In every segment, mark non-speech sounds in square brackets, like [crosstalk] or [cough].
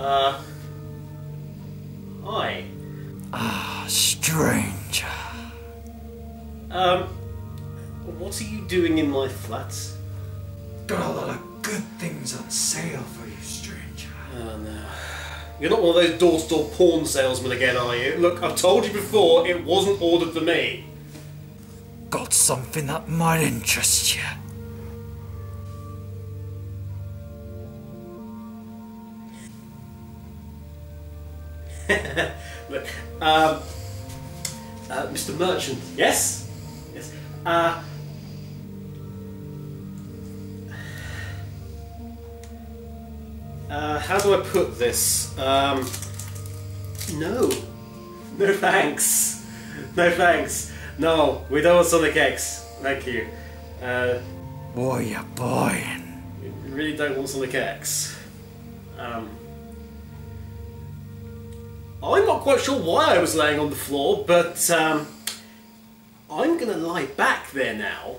Uh. Hi. Ah, stranger. Um. What are you doing in my flat? Got a lot of good things on sale for you, stranger. Oh no. You're not one of those door to door porn salesmen again, are you? Look, I've told you before, it wasn't ordered for me. Got something that might interest you. Um. Uh, Mr. Merchant, yes? Yes. Uh. Uh, how do I put this? Um. No. No thanks. No thanks. No, we don't want Sonic X. Thank you. Uh, Boy, you boyin'. we really don't want Sonic X. Um. I'm not quite sure why I was laying on the floor, but um, I'm gonna lie back there now,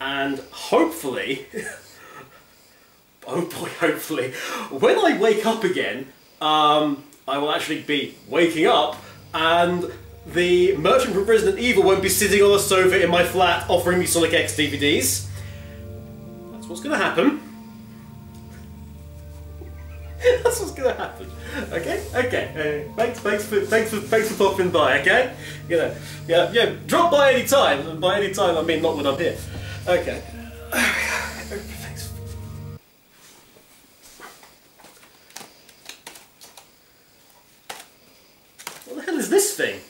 and hopefully, [laughs] oh boy, hopefully, when I wake up again, um, I will actually be waking up, and the merchant from Resident Evil won't be sitting on a sofa in my flat offering me Sonic X DVDs. That's what's gonna happen. [laughs] That's what's gonna happen. Okay, okay. Uh, thanks, thanks for, thanks for, thanks for popping by. Okay, you know, yeah, yeah. Drop by any time. And by any time, I mean not when I'm here. Okay. Thanks. [sighs] What the hell is this thing?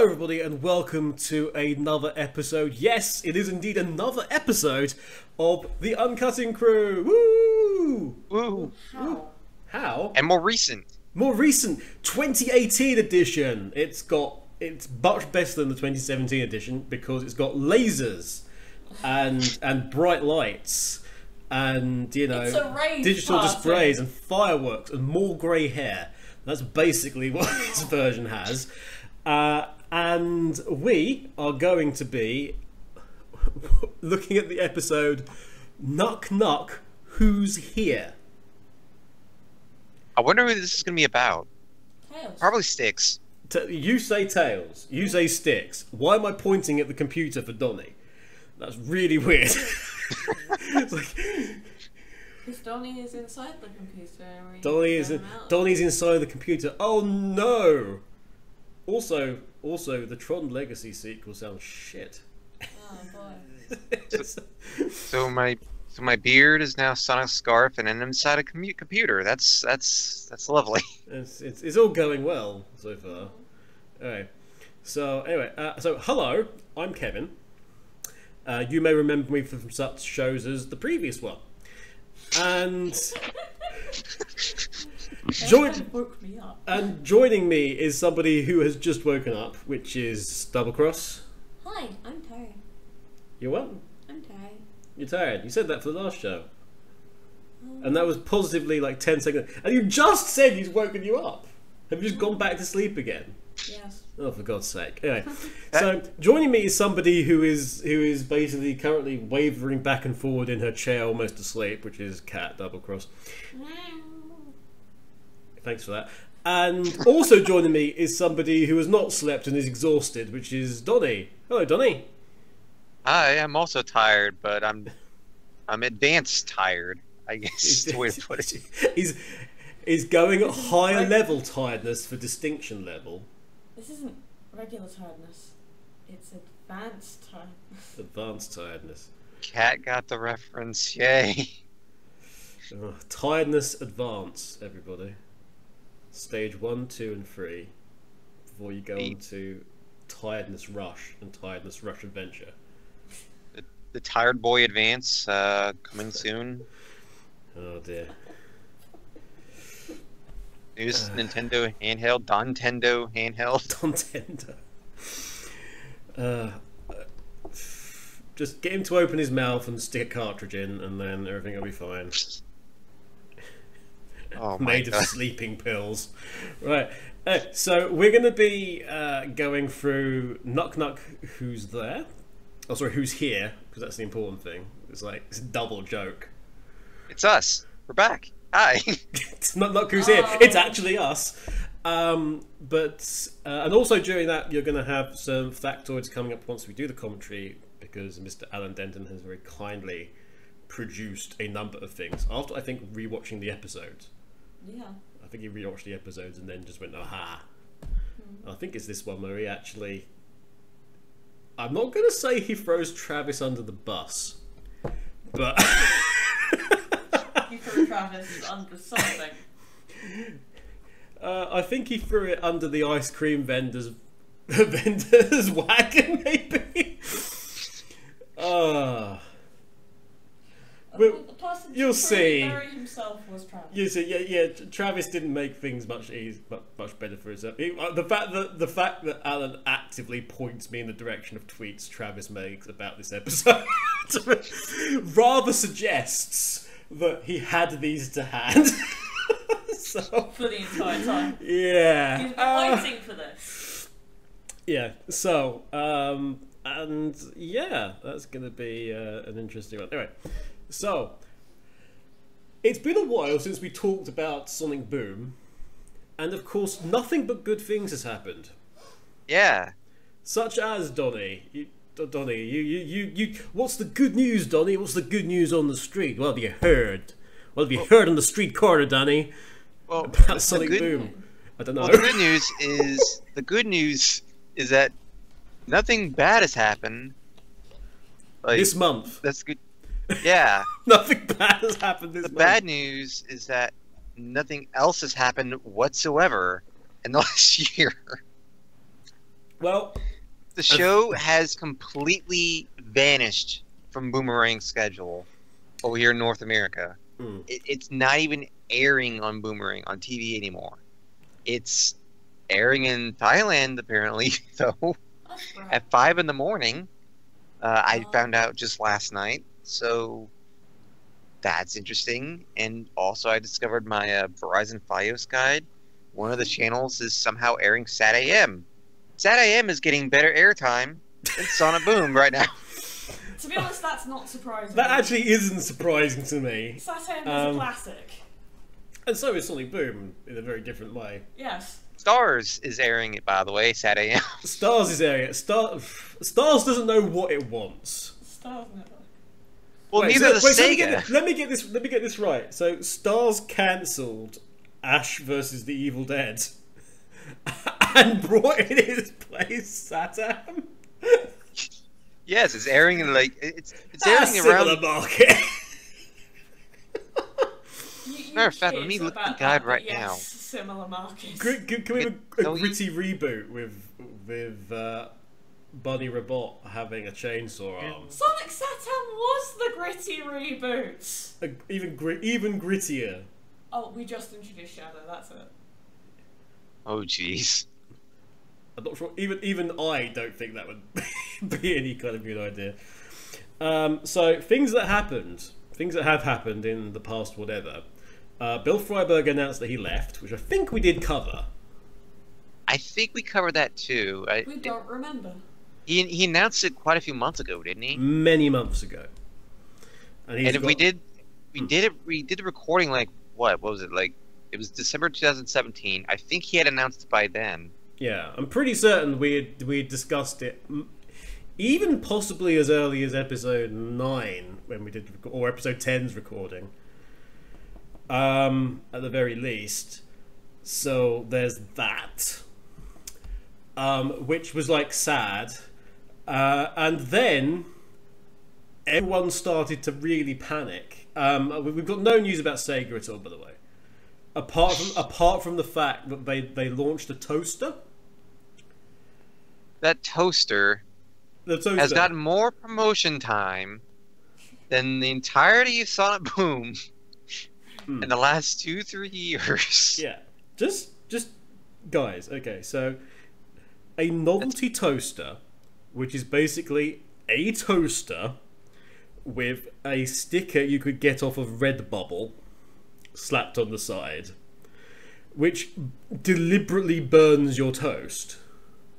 Hello, everybody, and welcome to another episode. Yes, it is indeed another episode of the Uncutting Crew. Woo! Ooh, How? and more recent. More recent 2018 edition. It's got it's much better than the 2017 edition because it's got lasers and and bright lights and you know It's a rave digital party. displays and fireworks and more grey hair. That's basically [laughs] what this version has. Uh, and we are going to be [laughs] looking at the episode Knuck Knuck Who's Here? I wonder who this is going to be about. Tails. Probably Sticks. T- you say tails. You say sticks. Why am I pointing at the computer for Donnie? That's really weird. it's [laughs] like Because Donnie is inside the computer. and we Donnie is him out. Donnie's inside the computer. Oh no! Also, also the Tron Legacy sequel sounds shit. Oh boy. [laughs] So my so my beard is now Sonic Scarf and I'm inside a commu- computer. That's that's that's lovely. [laughs] it's, it's, it's all going well so far. Alright. So, anyway, uh, so hello, I'm Kevin. Uh, you may remember me from such shows as the previous one. And. [laughs] join, woke me up. and joining me is somebody who has just woken up, which is Double Cross. Hi, I'm tired. You're what? I'm tired. You're tired. You said that for the last show. Um, and that was positively like 10 seconds. And you just said he's woken you up. Have you just gone back to sleep again? Yes. Oh, for God's sake! Anyway, [laughs] so joining me is somebody who is who is basically currently wavering back and forward in her chair, almost asleep, which is Cat Double Cross. Mm. Thanks for that. And also joining me is somebody who has not slept and is exhausted, which is Donnie. Hello, Donnie. I am also tired, but I'm I'm advanced tired. I guess is the way to put it. [laughs] he's he's going at higher level tiredness for distinction level, This isn't regular tiredness. It's advanced tiredness. advanced tiredness. Cat got the reference. Yay! Ugh, tiredness advance, everybody. Stage one, two, and three. before you go Eight. on to Tiredness Rush and Tiredness Rush Adventure. The Tired Boy Advance uh, coming soon. Oh dear. Newest [sighs] Nintendo handheld, Nintendo handheld. [laughs] Contender. Uh, just get him to open his mouth and stick a cartridge in, and then everything will be fine. [laughs] [laughs] Oh my Made of sleeping pills. Right. Uh, so we're going to be uh, going through Knock Knock Who's There? Oh, sorry, Who's Here? Because that's the important thing. It's like, it's a double joke. It's us. We're back. Hi. [laughs] it's not Knock Who's Here. Oh. It's actually us. Um, but uh, and also during that, you're going to have some factoids coming up once we do the commentary because Mr. Alan Denton has very kindly produced a number of things after I think rewatching the episodes. Yeah. I think he rewatched the episodes and then just went, aha. I think it's this one where he actually. I'm not going to say he throws Travis under the bus, but. [laughs] You threw Travis under something. [laughs] Uh, I think he threw it under the ice cream vendor's [laughs] vendor's wagon, maybe. Uh, Well, person you'll see. Barry himself was Travis. you see, yeah, yeah. Travis didn't make things much easy, much, much better for himself. Uh, the fact that the fact that Alan actively points me in the direction of tweets Travis makes about this episode [laughs] rather suggests that he had these to hand. [laughs] so For the entire time. yeah, He's been Uh, waiting for this. Yeah. So, um, and yeah, that's going to be uh, an interesting one. Anyway, so it's been a while since we talked about Sonic Boom, and of course, nothing but good things has happened, yeah. such as Donnie. You, Donnie, you, you, you, you. What's the good news, Donnie? What's the good news on the street? What have you heard? What have you heard on the street corner, Donnie? Well, About Sonic good, Boom. I don't know. Well, the good news is the good news is that nothing bad has happened. Like this month, that's good. Yeah. [laughs] nothing bad has happened this the month. bad news is that nothing else has happened whatsoever in the [laughs] last year. Well, The show has completely vanished from Boomerang's schedule over here in North America. Mm. It, it's not even airing on Boomerang on TV anymore. It's airing in Thailand apparently, [laughs] though at five in the morning. Uh, I Oh. found out just last night, so that's interesting. And also, I discovered my uh, Verizon FiOS guide. One of the channels is somehow airing Sat AM. Sat AM is getting better airtime than Sonic Boom right now. [laughs] To be honest, that's not surprising. that actually isn't surprising to me. SatAM is Um, a classic. And so is Sonic Boom in a very different way. Yes. Starz is airing it, by the way, Sat AM. Starz is area. Star Starz doesn't know what it wants. Starz never. Well, Wait, neither so- the wait, so let, me get, this- let me get this. Let me get this right. So Starz cancelled Ash versus the Evil Dead, [laughs] and brought in his place Satam. Yes, it's airing in like it's it's Ah, airing similar around. market. You, you Matter of fact, let me look about the guide that, right but yes, now. Similar markets. Gr- Can, can we have a, a gritty reboot with with uh, Bunny Robot having a chainsaw arm? Sonic SatAM was the gritty reboot. A, even gri- even grittier. Oh, we just introduced Shadow. That's it. Oh, jeez. I'm not sure. Even even I don't think that would [laughs] be any kind of good idea. Um, so things that happened, things that have happened in the past, whatever. Uh, Bill Freiburger announced that he left, which I think we did cover. I think we covered that too. I, We don't remember. He he announced it quite a few months ago, didn't he? many months ago. And, and if we did, we Hmm. did it. We did the recording like what? What was it like? It was December 2017. I think he had announced it by then. yeah, I'm pretty certain we had, we had discussed it, even possibly as early as episode nine when we did, or episode 10's recording. Um, at the very least. So there's that. Um, which was like sad. Uh, and then everyone started to really panic. Um, we- we've got no news about Sega at all, by the way. Apart from apart from the fact that they, they launched a toaster that toaster The toaster. has gotten more promotion time than the entirety of Sonic Boom Hmm. in the last two, three years. [laughs] Yeah. Just just guys, okay, so a novelty toaster, which is basically a toaster with a sticker you could get off of Redbubble slapped on the side, which deliberately burns your toast.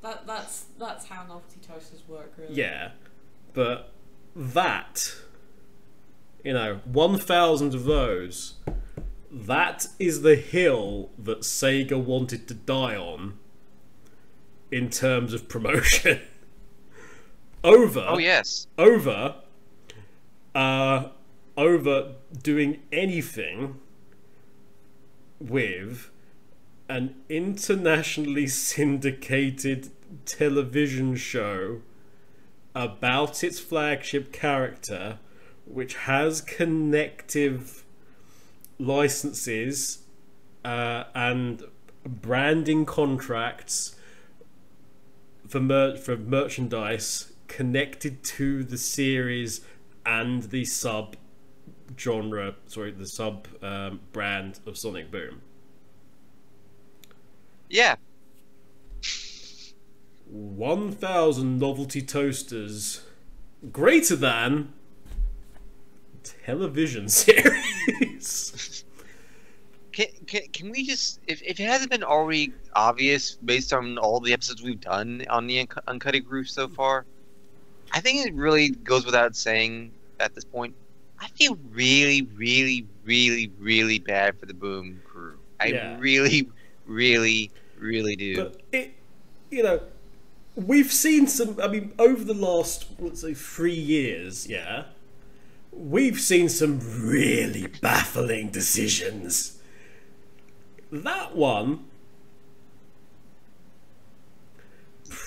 That that's that's how novelty toasters work, really. Yeah. But that you know, 1000 of those that is the hill that Sega wanted to die on in terms of promotion. [laughs] over Oh yes. over uh over doing anything with an internationally syndicated television show about its flagship character which has connective licenses uh, and branding contracts for mer- for merchandise connected to the series and the sub genre, sorry, the sub um, brand of Sonic Boom. Yeah. 1000 novelty toasters greater than television [laughs] series. Can, can, can we just if, if it hasn't been already obvious based on all the episodes we've done on the Unc- Uncutting Crew so far, I think it really goes without saying at this point. I feel really, really, really, really bad for the Boom crew. I Yeah. really, really, really do. But it, you know, we've seen some. I mean, over the last let's say three years, yeah, we've seen some really baffling decisions. That one,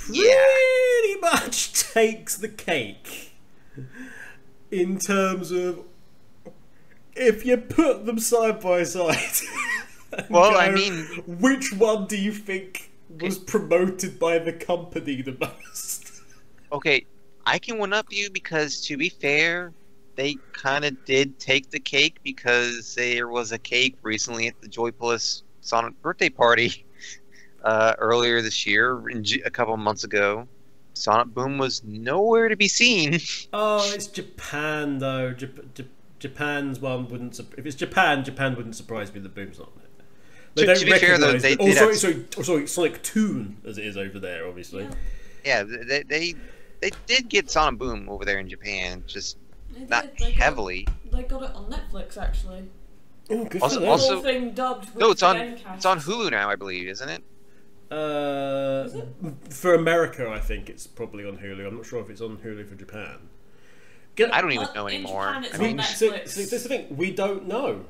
pretty much [laughs] takes the cake in terms of if you put them side by side. [laughs] Well, I mean- which one do you think was promoted by the company the most? Okay, I can one up you because to be fair, they kind of did take the cake because there was a cake recently at the Joypolis Sonic birthday party [laughs] uh, earlier this year, in J- a couple months ago. Sonic Boom was nowhere to be seen. [laughs] Oh, it's Japan though. Jap- Jap- Japan's one wouldn't. Sup- if it's Japan, Japan wouldn't surprise me. that Boom's not there. They To- don't to be fair, though, recognise they it. Oh, did sorry, have- sorry, oh, sorry, Sonic Toon as it is over there, obviously. Yeah. yeah, they, they they did get Sonic Boom over there in Japan, just They not did, they got- heavily. They got it on Netflix actually. Oh, good Also- for them. The also- whole thing dubbed. With No, it's the on game cast. it's on Hulu now, I believe, isn't it? Uh, it? for America, I think it's probably on Hulu. I'm not sure if it's on Hulu for Japan. Get, I don't even know anymore. Japan I mean, on so, Netflix. so the thing. We don't know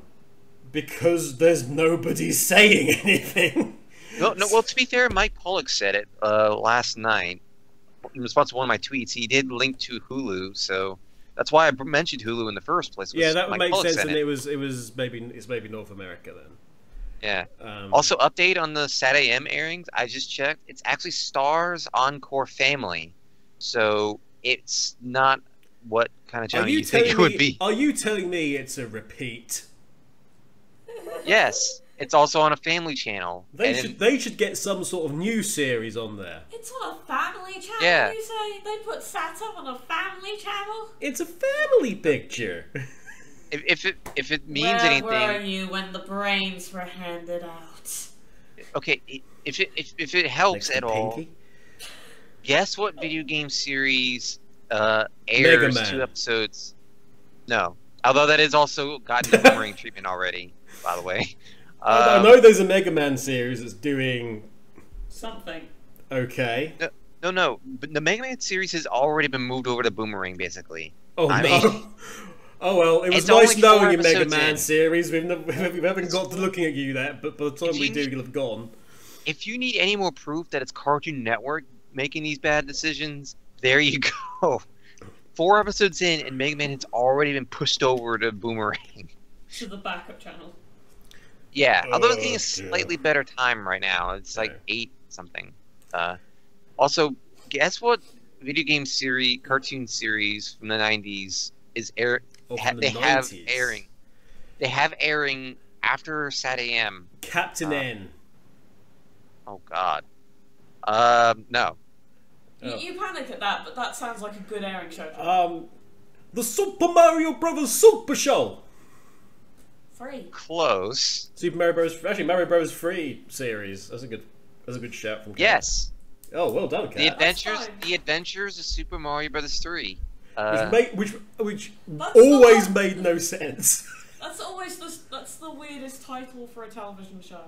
because there's nobody [laughs] saying anything. No, no. Well, to be fair, Mike Pollock said it uh, last night in response to one of my tweets. He did link to Hulu, so that's why I mentioned Hulu in the first place. yeah, that would Mike make Pollock sense. And it. it was it was maybe it's maybe North America then. Yeah. Um, Also, update on the Sat AM airings. I just checked. It's actually Starz Encore Family, so it's not what kind of channel you, you, think telling it would me? be. Are you telling me it's a repeat? Yes, it's also on a family channel. They and should they should get some sort of new series on there. It's on a family channel. Yeah. You say they put SatAM on a family channel? It's a family picture. [laughs] if, if it if it means Where anything, were you when the brains were handed out? okay. If it if, if it helps Next to at all, Pinky. guess what video game series uh, airs Man. two episodes? No, although that is also gotten [laughs] boomerang treatment already. By the way, I- I Um, know there's a Mega Man series that's doing Something. okay. no, no, but the Mega Man series has already been moved over to Boomerang, basically. Oh I no. mean- oh well, it was It's nice knowing you, Mega Man in. series. We've, never, [laughs] we haven't got to looking at you that, but by the time If we do, need- you'll have gone. If you need any more proof that it's Cartoon Network making these bad decisions, there you [laughs] go. Four episodes in, and Mega Man has already been pushed over to Boomerang. To the backup channel. Yeah, although it's Oh, getting a slightly better time right now. It's like Okay. eight something. Uh, also, guess what video game series, cartoon series from the '90s is air. Oh, ha- from they the have airing. They have airing after Sat AM. Captain Uh, N. Oh God. Um, no. Oh. You, you panic at that, but that sounds like a good airing show. Um, the Super Mario Brothers Super Show. Free. Close. Super Mario Bros. Actually, Mario Bros. Free series. That's a good. That's a good shout from. Cat. Yes. Oh, well done, The adventures. The adventures of Super Mario Brothers 3. Which Uh, made, which which always not- made no sense. [laughs] That's always the that's the weirdest title for a television show.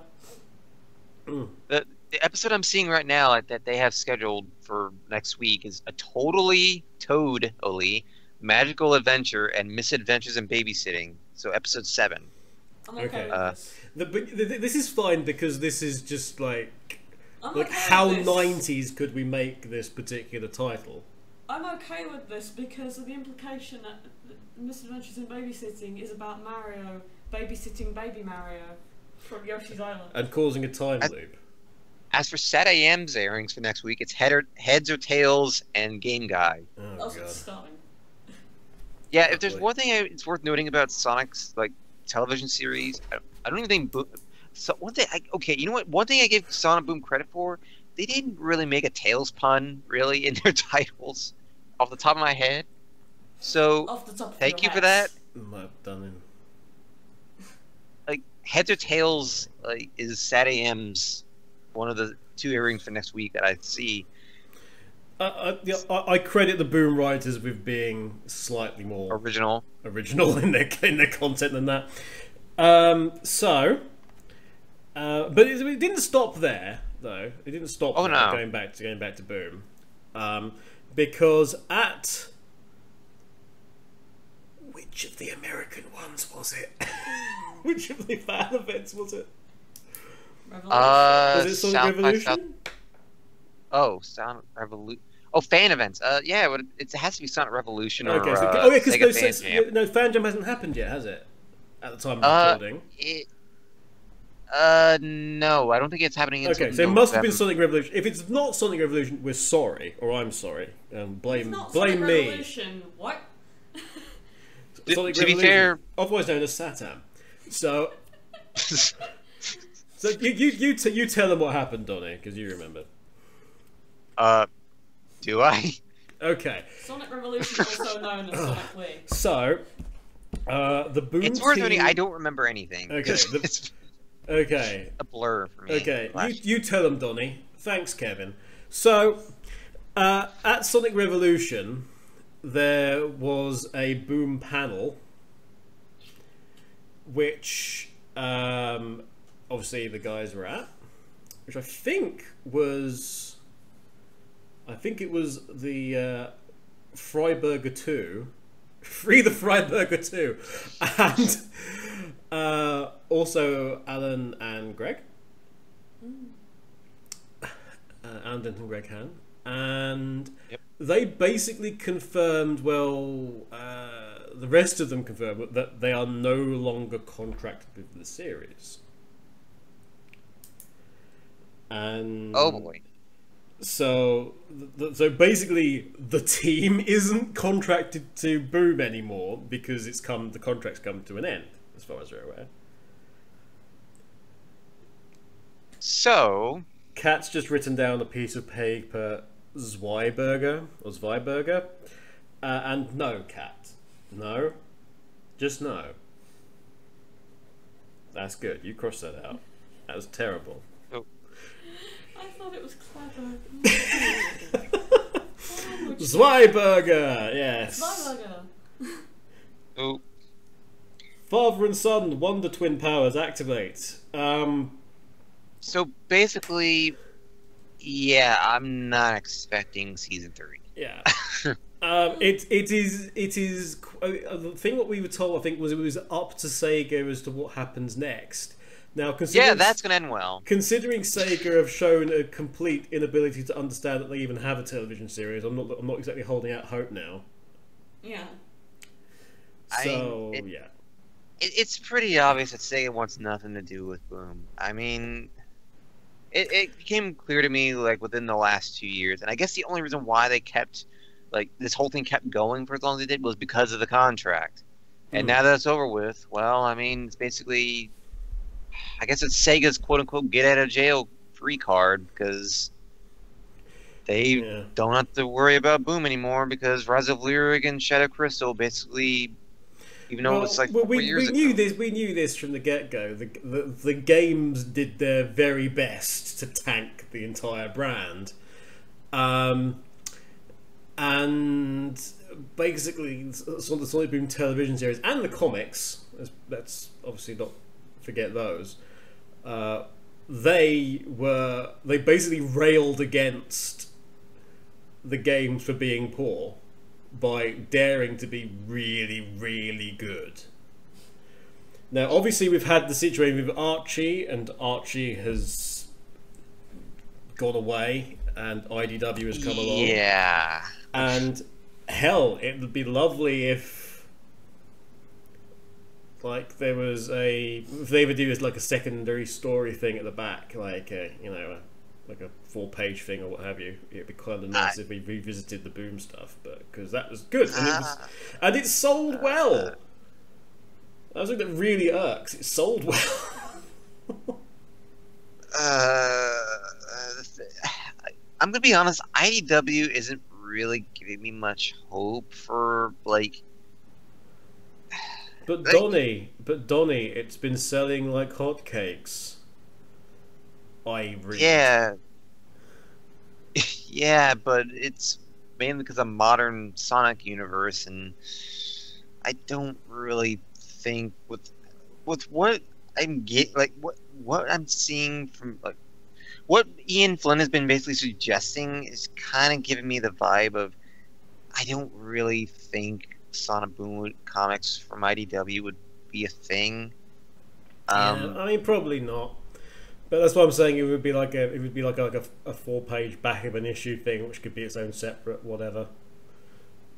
the, the episode I'm seeing right now that they have scheduled for next week is a totally Toad-only magical adventure and misadventures in babysitting. So episode seven. I'm okay, Okay. with Uh, this. The, but th- th- this is fine because this is just like I'm like okay how nineties could we make this particular title? I'm okay with this because of the implication that Misadventures in Babysitting is about Mario babysitting baby Mario from Yoshi's Island. and causing a time I- loop. As for Sat AM's airings for next week, it's head or, Heads or Tails and Game Guy. Oh That's god. what's. [laughs] Yeah, if there's one thing I, it's worth noting about Sonic's like television series, I, I don't even think. Bo- so one thing, I, okay, you know what? One thing I give Sonic Boom credit for, they didn't really make a Tails pun really in their [laughs] titles, off the top of my head. So Off the top thank your you for that. Might have done. Like Heads or Tails, like is Sat AM's one of the two earrings for next week that I see. Uh, uh, yeah, I, I credit the Boom writers with being slightly more Original. original in their in their content than that. Um, so, uh, but it, it didn't stop there, though. It didn't stop. Oh, there, no. Going back to going back to Boom, um, because at which of the American ones was it? [laughs] which of the fan events was it? Revolution. Uh, Was it Sonic Revolution? Oh, Sonic Revolution. Oh, fan events. Uh, yeah, it, it has to be Sonic Revolution or so, uh, oh yeah, because no, Fan no, Fan Jam hasn't happened yet, has it? At the time of Uh, recording. It, uh, no, I don't think it's happening until Okay, so it must have been Sonic Revolution. If it's not Sonic Revolution, we're sorry, or I'm sorry. Um, It's blame not blame Sonic me. Revolution. What? To- Sonic to be Revolution, fair- otherwise known as Satam. So, [laughs] so you you you, t- you tell them what happened, Donnie, because you remember. uh, do I? Okay, Sonic Revolution, also known as Sonic Wii. so uh, the boom. It's worth team... noting I don't remember anything. Okay, [laughs] the- it's Okay, a blur for me. Okay, you, you tell them, Donnie. Thanks, Kevin. So, uh, at Sonic Revolution, there was a boom panel, which um, obviously the guys were at, which I think was, I think it was the uh, Freiburger Two, [laughs] Free the Freiburger Two, and uh, also Alan and Greg. Uh, Alan Denton and Greg Han. And Yep. they basically confirmed, well, uh, the rest of them confirmed that they are no longer contracted with the series. And oh boy. so, so basically, the team [laughs] isn't contracted to Boom anymore because it's come the contract's come to an end, as far as we're aware. So, Cat's just written down a piece of paper, Zweiberger or Zweiberger, uh, and no, Cat, no, just no. That's good. You crossed that out. That was terrible. I thought it was clever. [laughs] Language. Zweiberger, yes. Zweiberger. oh, Father and son Wonder Twin powers activate. Um, so basically, yeah, I'm not expecting season three. yeah. [laughs] um, it it is it is uh, the thing what we were told. I think was it was up to Sega as to what happens next. Now, Yeah, that's gonna end well. considering Sega have shown a complete inability to understand that they even have a television series, I'm not I'm not exactly holding out hope now. Yeah. I- So it- yeah, It, it's pretty obvious that Sega wants nothing to do with Boom. I mean, it, it became clear to me like within the last two years, and I guess the only reason why they kept like this whole thing kept going for as long as it did was because of the contract. And Hmm. now that it's over with, well, I mean, it's basically, I guess it's Sega's quote unquote get out of jail free card because they Yeah. don't have to worry about Boom anymore because Rise of Lyric and Shattered Crystal basically, even though it was like well, we, years we ago. knew this. We knew this from the get go. The, the the games did their very best to tank the entire brand, um, and basically, so the Sonic Boom television series and the comics. let's- Let's obviously not forget those. Uh, they were they basically railed against the games for being poor by daring to be really, really good. Now, obviously, we've had the situation with Archie, and Archie has gone away, and IDW has come along. Yeah. And hell, it would be lovely if, like, there was a if they would do as like a secondary story thing at the back, like a you know, a, like a four-page thing or what have you. It'd be kind of nice I- if we revisited the Boom stuff, but because that was good and it was Ah. and it sold well. That was something that really irks. It sold well. Uh, [laughs] uh, I'm gonna be honest. IDW isn't really giving me much hope for like. But. Donnie, but Donnie, it's been selling like hotcakes. I read. Yeah. [laughs] yeah, but it's mainly because of modern Sonic universe, and I don't really think with with what I'm get like what what I'm seeing from like what Ian Flynn has been basically suggesting is kind of giving me the vibe of I don't really think Sonic Boom comics from IDW would be a thing. Um, yeah, I mean, probably not. But that's what I'm saying. It would be like a, it would be like a, like a, a four-page back of an issue thing, which could be its own separate whatever.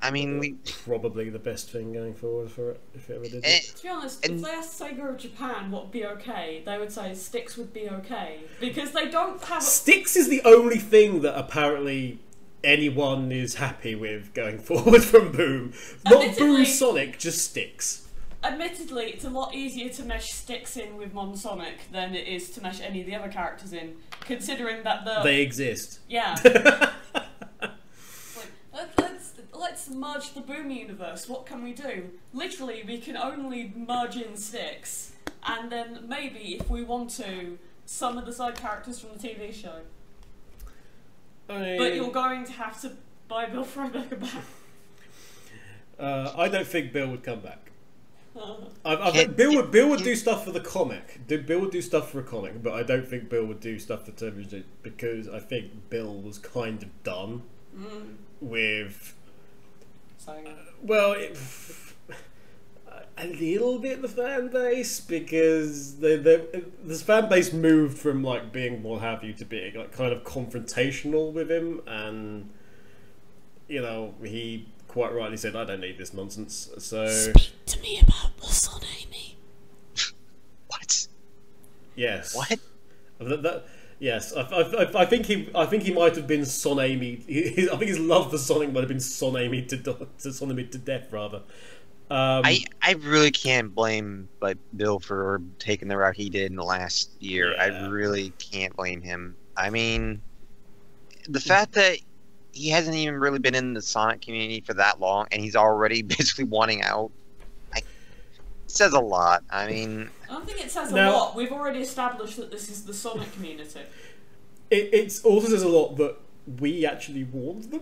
I mean, we Probably the best thing going forward for it if it ever did. eh, it. To be honest, And- if they asked Sega of Japan what would be okay, they would say sticks would be okay because they don't have. A, Sticks is the only thing that apparently anyone is happy with going [laughs] forward from Boom. Not Boom Sonic, just Sticks. Admittedly, it's a lot easier to mesh sticks in with Mon Sonic than it is to mesh any of the other characters in, considering that the They exist. yeah. [laughs] Like, let's let's merge the Boom universe. What can we do? Literally, we can only merge in sticks, and then maybe if we want to, some of the side characters from the TV show. I But you're going to have to buy Bill Rebecca back. Uh, I don't think Bill would come back. Uh, I, I Can- think Bill would Bill would do stuff for the comic. Do- Bill would do stuff for a comic, but I don't think Bill would do stuff for television because I think Bill was kind of done mm, with. so Well, it, [sighs] a little bit the fan base because the the this fan base moved from like being what have you to being like kind of confrontational with him, and you know he quite rightly said, "I don't need this nonsense." So speak to me about the son, Amy. what? yes, What? That, that, yes, I, I, I- I think he, I think he might have been Son Amy. He, I think his love for Sonic might have been Son Amy to, do- to Son Amy to death, rather. Um, I I really can't blame like Bill for taking the route he did in the last year. Yeah. I really can't blame him. I mean, the fact that he hasn't even really been in the Sonic community for that long, and he's already [laughs] basically wanting out, I, says a lot. I mean, I don't think it says Now- a lot. We've already established that this is the Sonic community. it it's also says a lot that we actually warned them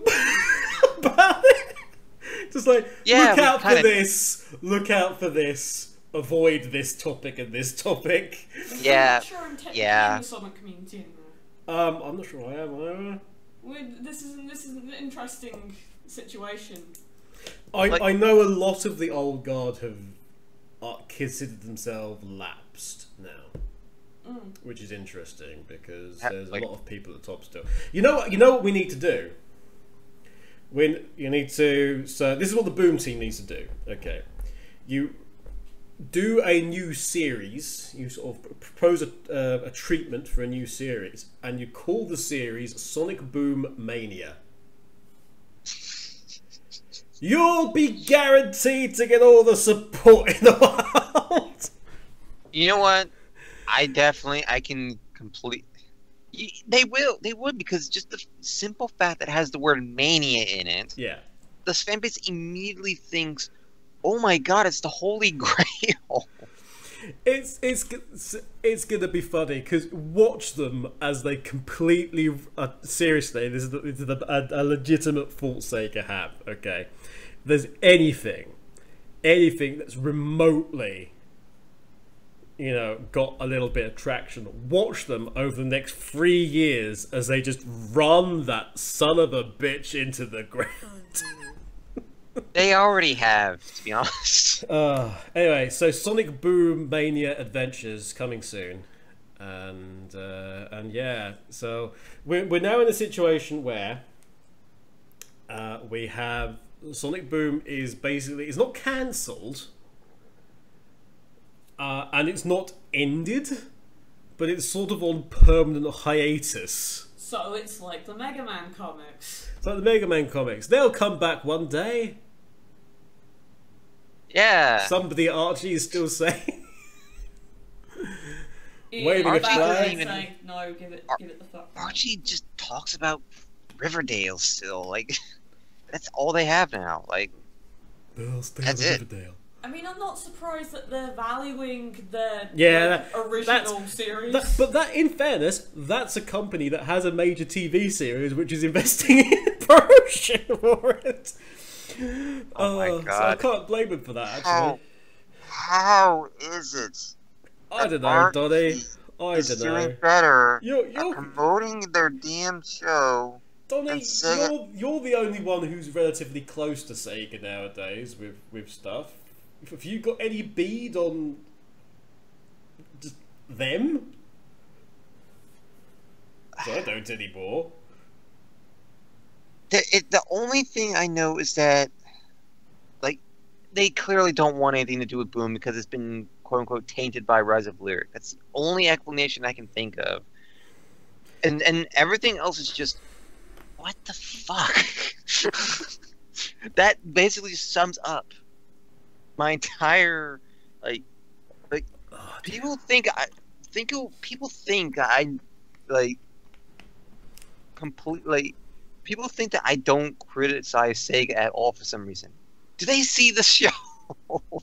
[laughs] about it. Just like Yeah, look out for kinda- this, look out for this, avoid this topic and this topic. Yeah, I'm not sure I'm technically yeah. in the Sonic community. Um, I'm not sure I am. I, we this is this is an interesting situation. I, Like- I know a lot of the old guard have uh, considered themselves lapsed now. Mm. which is interesting because there's like- a lot of people at the top still. You know what? You know what we need to do. When you need to, so this is what the boom team needs to do. Okay, you do a new series. You sort of propose a, uh, a treatment for a new series, and you call the series Sonic Boom Mania. You'll be guaranteed to get all the support in the [laughs] world. You know what? I definitely I can complete. They will. They would because just the simple fact that it has the word mania in it, Yeah. The fan base immediately thinks, "Oh my god, it's the Holy [laughs] Grail." It's it's it's gonna be funny because watch them as they completely uh, seriously. This is, the, this is the, a, a legitimate fault Sega have. Okay, if there's anything, anything that's remotely, you know, got a little bit of traction. Watch them over the next three years as they just run that son of a bitch into the [laughs] ground. They already have, to be honest. [laughs] Uh, anyway, so Sonic Boom Mania Adventures coming soon, and uh, and yeah, so we're we're now in a situation where uh, we have Sonic Boom is basically it's not cancelled, uh, and it's not ended, but it's sort of on permanent hiatus. So it's like the Mega Man comics. It's like the Mega Man comics. They'll come back one day. Yeah. Somebody at Archie is still saying. Yeah, Waving a Archie flag. would say, no, give it, give it the fuck. Archie just talks about Riverdale still. Like [laughs] that's all they have now. Like They'll stay That's it. Riverdale. I mean, I'm not surprised that they're valuing the Yeah, like, original that's- series. That, but that, in fairness, that's a company that has a major TV series which is investing [laughs] in promotion for it. Oh my Uh, So I can't blame him for that. Actually, how how is it? I don't know, Archie Donnie. I don't doing know. better You're, at you're, promoting their damn show. Donnie, Sega- you're, you're the only one who's relatively close to Sega nowadays with, with stuff. Have you got any bead on them? I don't anymore. The, it, the only thing I know is that, like, they clearly don't want anything to do with Boom because it's been quote unquote tainted by Rise of Lyric. That's the only explanation I can think of. And and everything else is just, what the fuck? [laughs] that basically sums up my entire like like Oh, people think I think people think I like completely people think that I don't criticize Sega at all for some reason. Do they see the show? [laughs]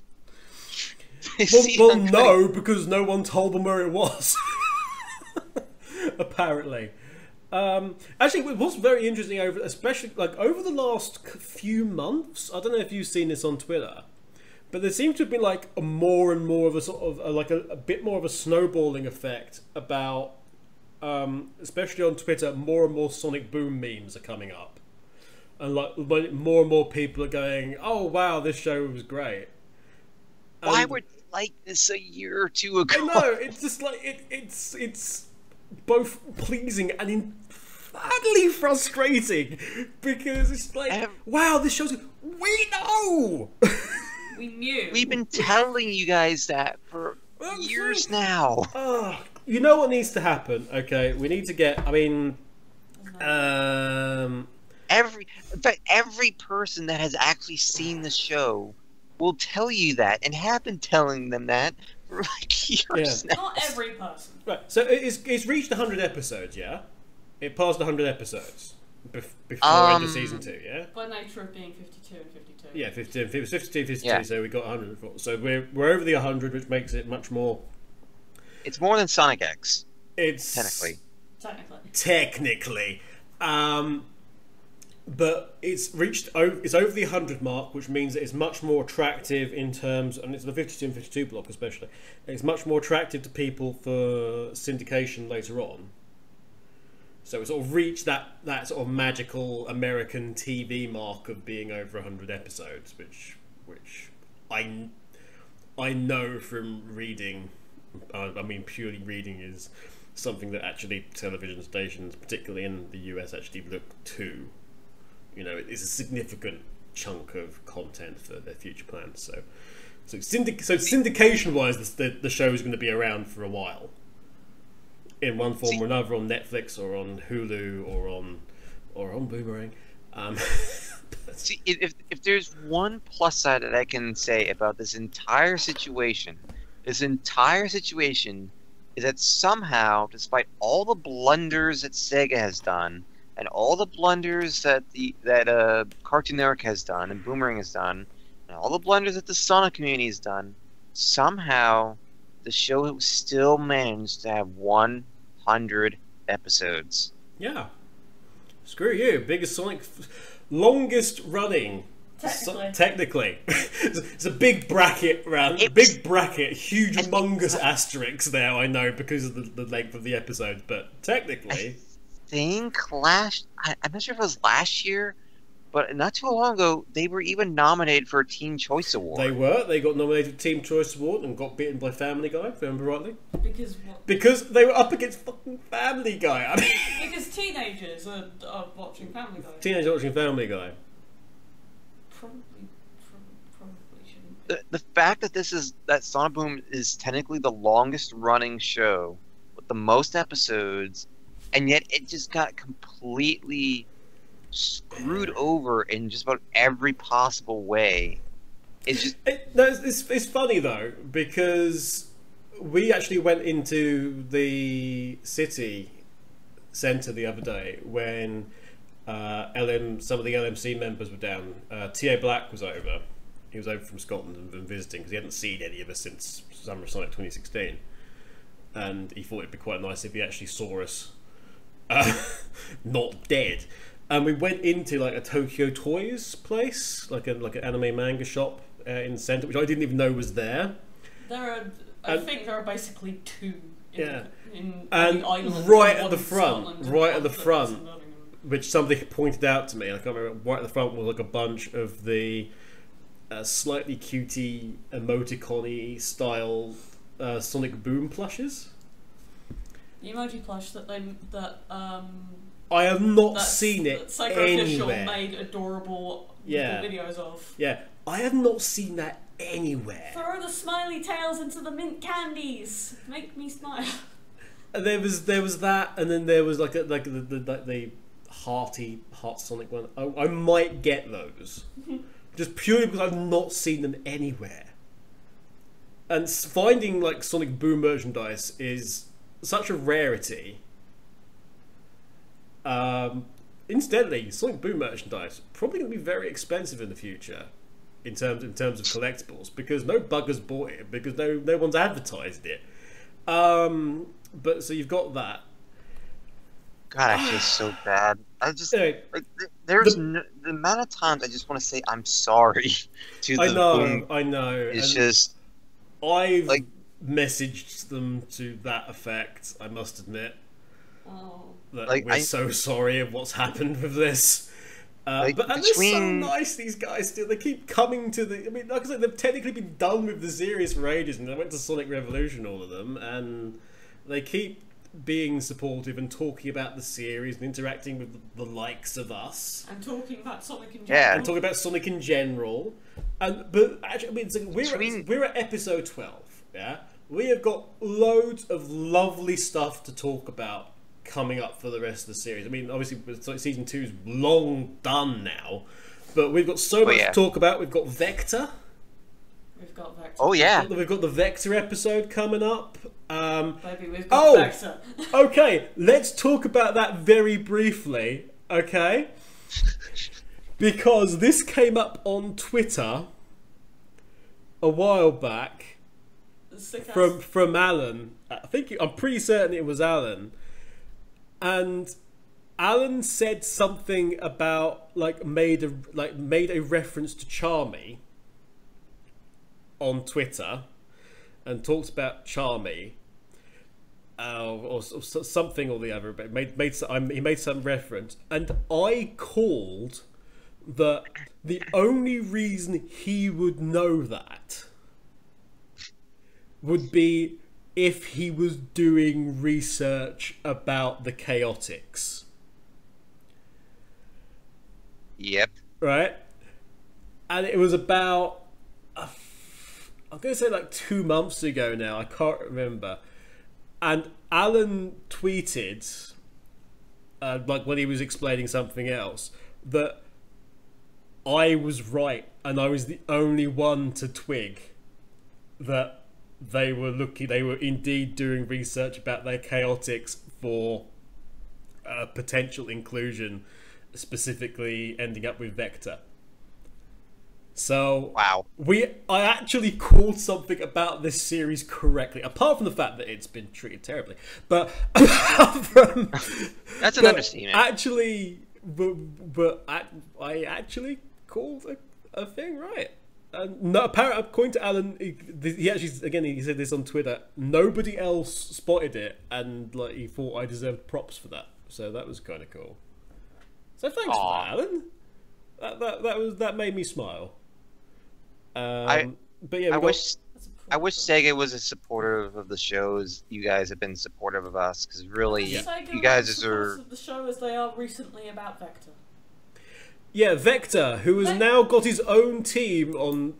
They Well, well no, because no one told them where it was. [laughs] Apparently. Um, actually, it was very interesting over, especially like over the last few months. I don't know if you've seen this on Twitter, but there seems to have been like a more and more of a sort of a, like a, a bit more of a snowballing effect about, um, especially on Twitter, more and more Sonic Boom memes are coming up, and like more and more people are going, "Oh wow, this show was great." Why And- were they like this a year or two ago? I know [laughs] it's just like it, it's it's both pleasing and infernally frustrating because it's like Ev- wow this show's we know we knew. We've been telling you guys that for years now. Ah, you know what needs to happen okay we need to get I mean um Every, in fact, every person that has actually seen the show will tell you that, and have been telling them that for like [laughs] years now. Not every person. right so it's it's reached 100 episodes yeah it passed 100 episodes bef- before end of Um, season 2 yeah By nature of being 52 and 52. Yeah, 52. It was 52, 52, Yeah. so we got 100. So we're we're over the 100, which makes it much more. It's more than Sonic X, It's technically. Technically. technically, um, but it's reached. o- It's over the 100 mark, which means that it's much more attractive in terms, and it's the 52 and 52 block especially. It's much more attractive to people for syndication later on. So it's sort of reached that, that sort of magical American TV mark of being over 100 episodes, which which I I know from reading. Uh, I mean, purely reading is something that actually television stations, particularly in the US, actually look to. You know, it is a significant chunk of content for their future plans. So, So, syndic- so syndication-wise, the, the, the show is going to be around for a while, in one form or another, on Netflix or on Hulu or on or on Boomerang. Um, [laughs] See, if if there's one plus side that I can say about this entire situation, this entire situation is that somehow, despite all the blunders that Sega has done, and all the blunders that the that uh, Cartoon Network has done, and Boomerang has done, and all the blunders that the Sonic community has done, somehow the show still managed to have 100 episodes. yeah, screw you, biggest Sonic, longest running. So- Technically. technically, it's [laughs] it's a big bracket round, It big was- bracket, huge, humongous asterisks there. I know because of the, the length of the episode, but technically, I think last I, I'm not sure if it was last year, but not too long ago they were even nominated for a Teen Choice Award. they were. They got nominated for Teen Choice Award and got beaten by Family Guy. If I remember rightly, Because what? because they were up against fucking Family Guy. [laughs] I mean, Because teenagers are, are watching Family Guy. teenage watching Family Guy. Probably, prob- probably shouldn't. The, the fact that this is that Sonic Boom is technically the longest running show with the most episodes, and yet it just got completely screwed over in just about every possible way. It's just It, no, it's, it's, funny though because we actually went into the city centre the other day when uh, LM some of the LMC members were down. Uh, Ta Black was over. He was over from Scotland and been visiting because he hadn't seen any of us since Summer of Sonic 2016, and he thought it'd be quite nice if he actually saw us uh, [laughs] not dead. And we went into like a Tokyo Toys place, like a like an anime manga shop uh, in the centre, which I didn't even know was there. There are, I And- think there are basically two. In, Yeah. In And right at the front, Scotland, right at the front. which somebody pointed out to me. I can't remember. Right at the front was like a bunch of the uh, slightly cutie emoticon style uh, Sonic Boom plushes. The emoji plush that they that um I have not seen it that Psycho anywhere. made adorable Yeah. videos of. Yeah, I have not seen that anywhere. Throw the smiley tails into the mint candies. Make me smile. And there was there was that, and then there was like a, like the the, the, the hearty heart Sonic one. I, I might get those, [laughs] just purely because I've not seen them anywhere. And finding like Sonic Boom merchandise is such a rarity. Um, incidentally, Sonic Boom merchandise probably going to be very expensive in the future, in terms in terms of collectibles, because no buggers bought it because no no one's advertised it. Um, but so you've got that. God, I feel [sighs] so bad. I just Anyway, like there's The- no, the amount of times I just want to say I'm sorry [laughs] to the I know, Boom. I know. It's and just I've like- messaged them to that effect. I must admit Oh. that Like, we're I- so sorry of what's happened with this. Uh, Like, but and they're so nice. These guys still. They keep coming to the. I mean, like I said, they've technically been done with the series for ages, and they went to Sonic Revolution, all of them, and they keep being supportive and talking about the series and interacting with the likes of us. I'm talking about Sonic in Yeah. and talking about Sonic in general. And but actually, I mean, it's like we're Between- at, we're at episode twelve. Yeah, we have got loads of lovely stuff to talk about coming up for the rest of the series. I mean, obviously, it's like season two's long done now, but we've got so Oh, much yeah. to talk about. We've got Vector. We've got Vector. oh yeah. We've got the Vector episode coming up. Um, Baby, we've got Oh! Vector. [laughs] okay, let's talk about that very briefly, okay? Because this came up on Twitter a while back from from Alan. I think I'm pretty certain it was Alan. And Alan said something about like made a like made a reference to Charmy on Twitter and talked about Charmy uh, or, s- something or the other. But made made um, he made some reference, and I called that the only reason he would know that would be if he was doing research about the chaotix, Yep. right? And it was about I'm gonna say like two months ago now. I can't remember. And Alan tweeted, uh, like when he was explaining something else, that I was right and I was the only one to twig that they were looking. They were indeed doing research about their chaotix for uh, potential inclusion, specifically ending up with Vector. So Wow. we I actually called something about this series correctly, apart from the fact that it's been treated terribly. But [laughs] from That's an but understatement. Actually, but, but I, I actually called a, a thing right. Uh, no, apparently, according to Alan, he, he actually again he said this on Twitter. Nobody else spotted it, and like he thought I deserved props for that. So that was kind of cool. So thanks for that, Alan. That, that that was that made me smile. Um, I- but yeah, I got- wish That's a I wish. Sega was as supportive of the shows. You guys have been supportive of us because really, Sega you are guys are. supportive the show as they are recently about Vector. Yeah, Vector, who has Vec- now got his own team on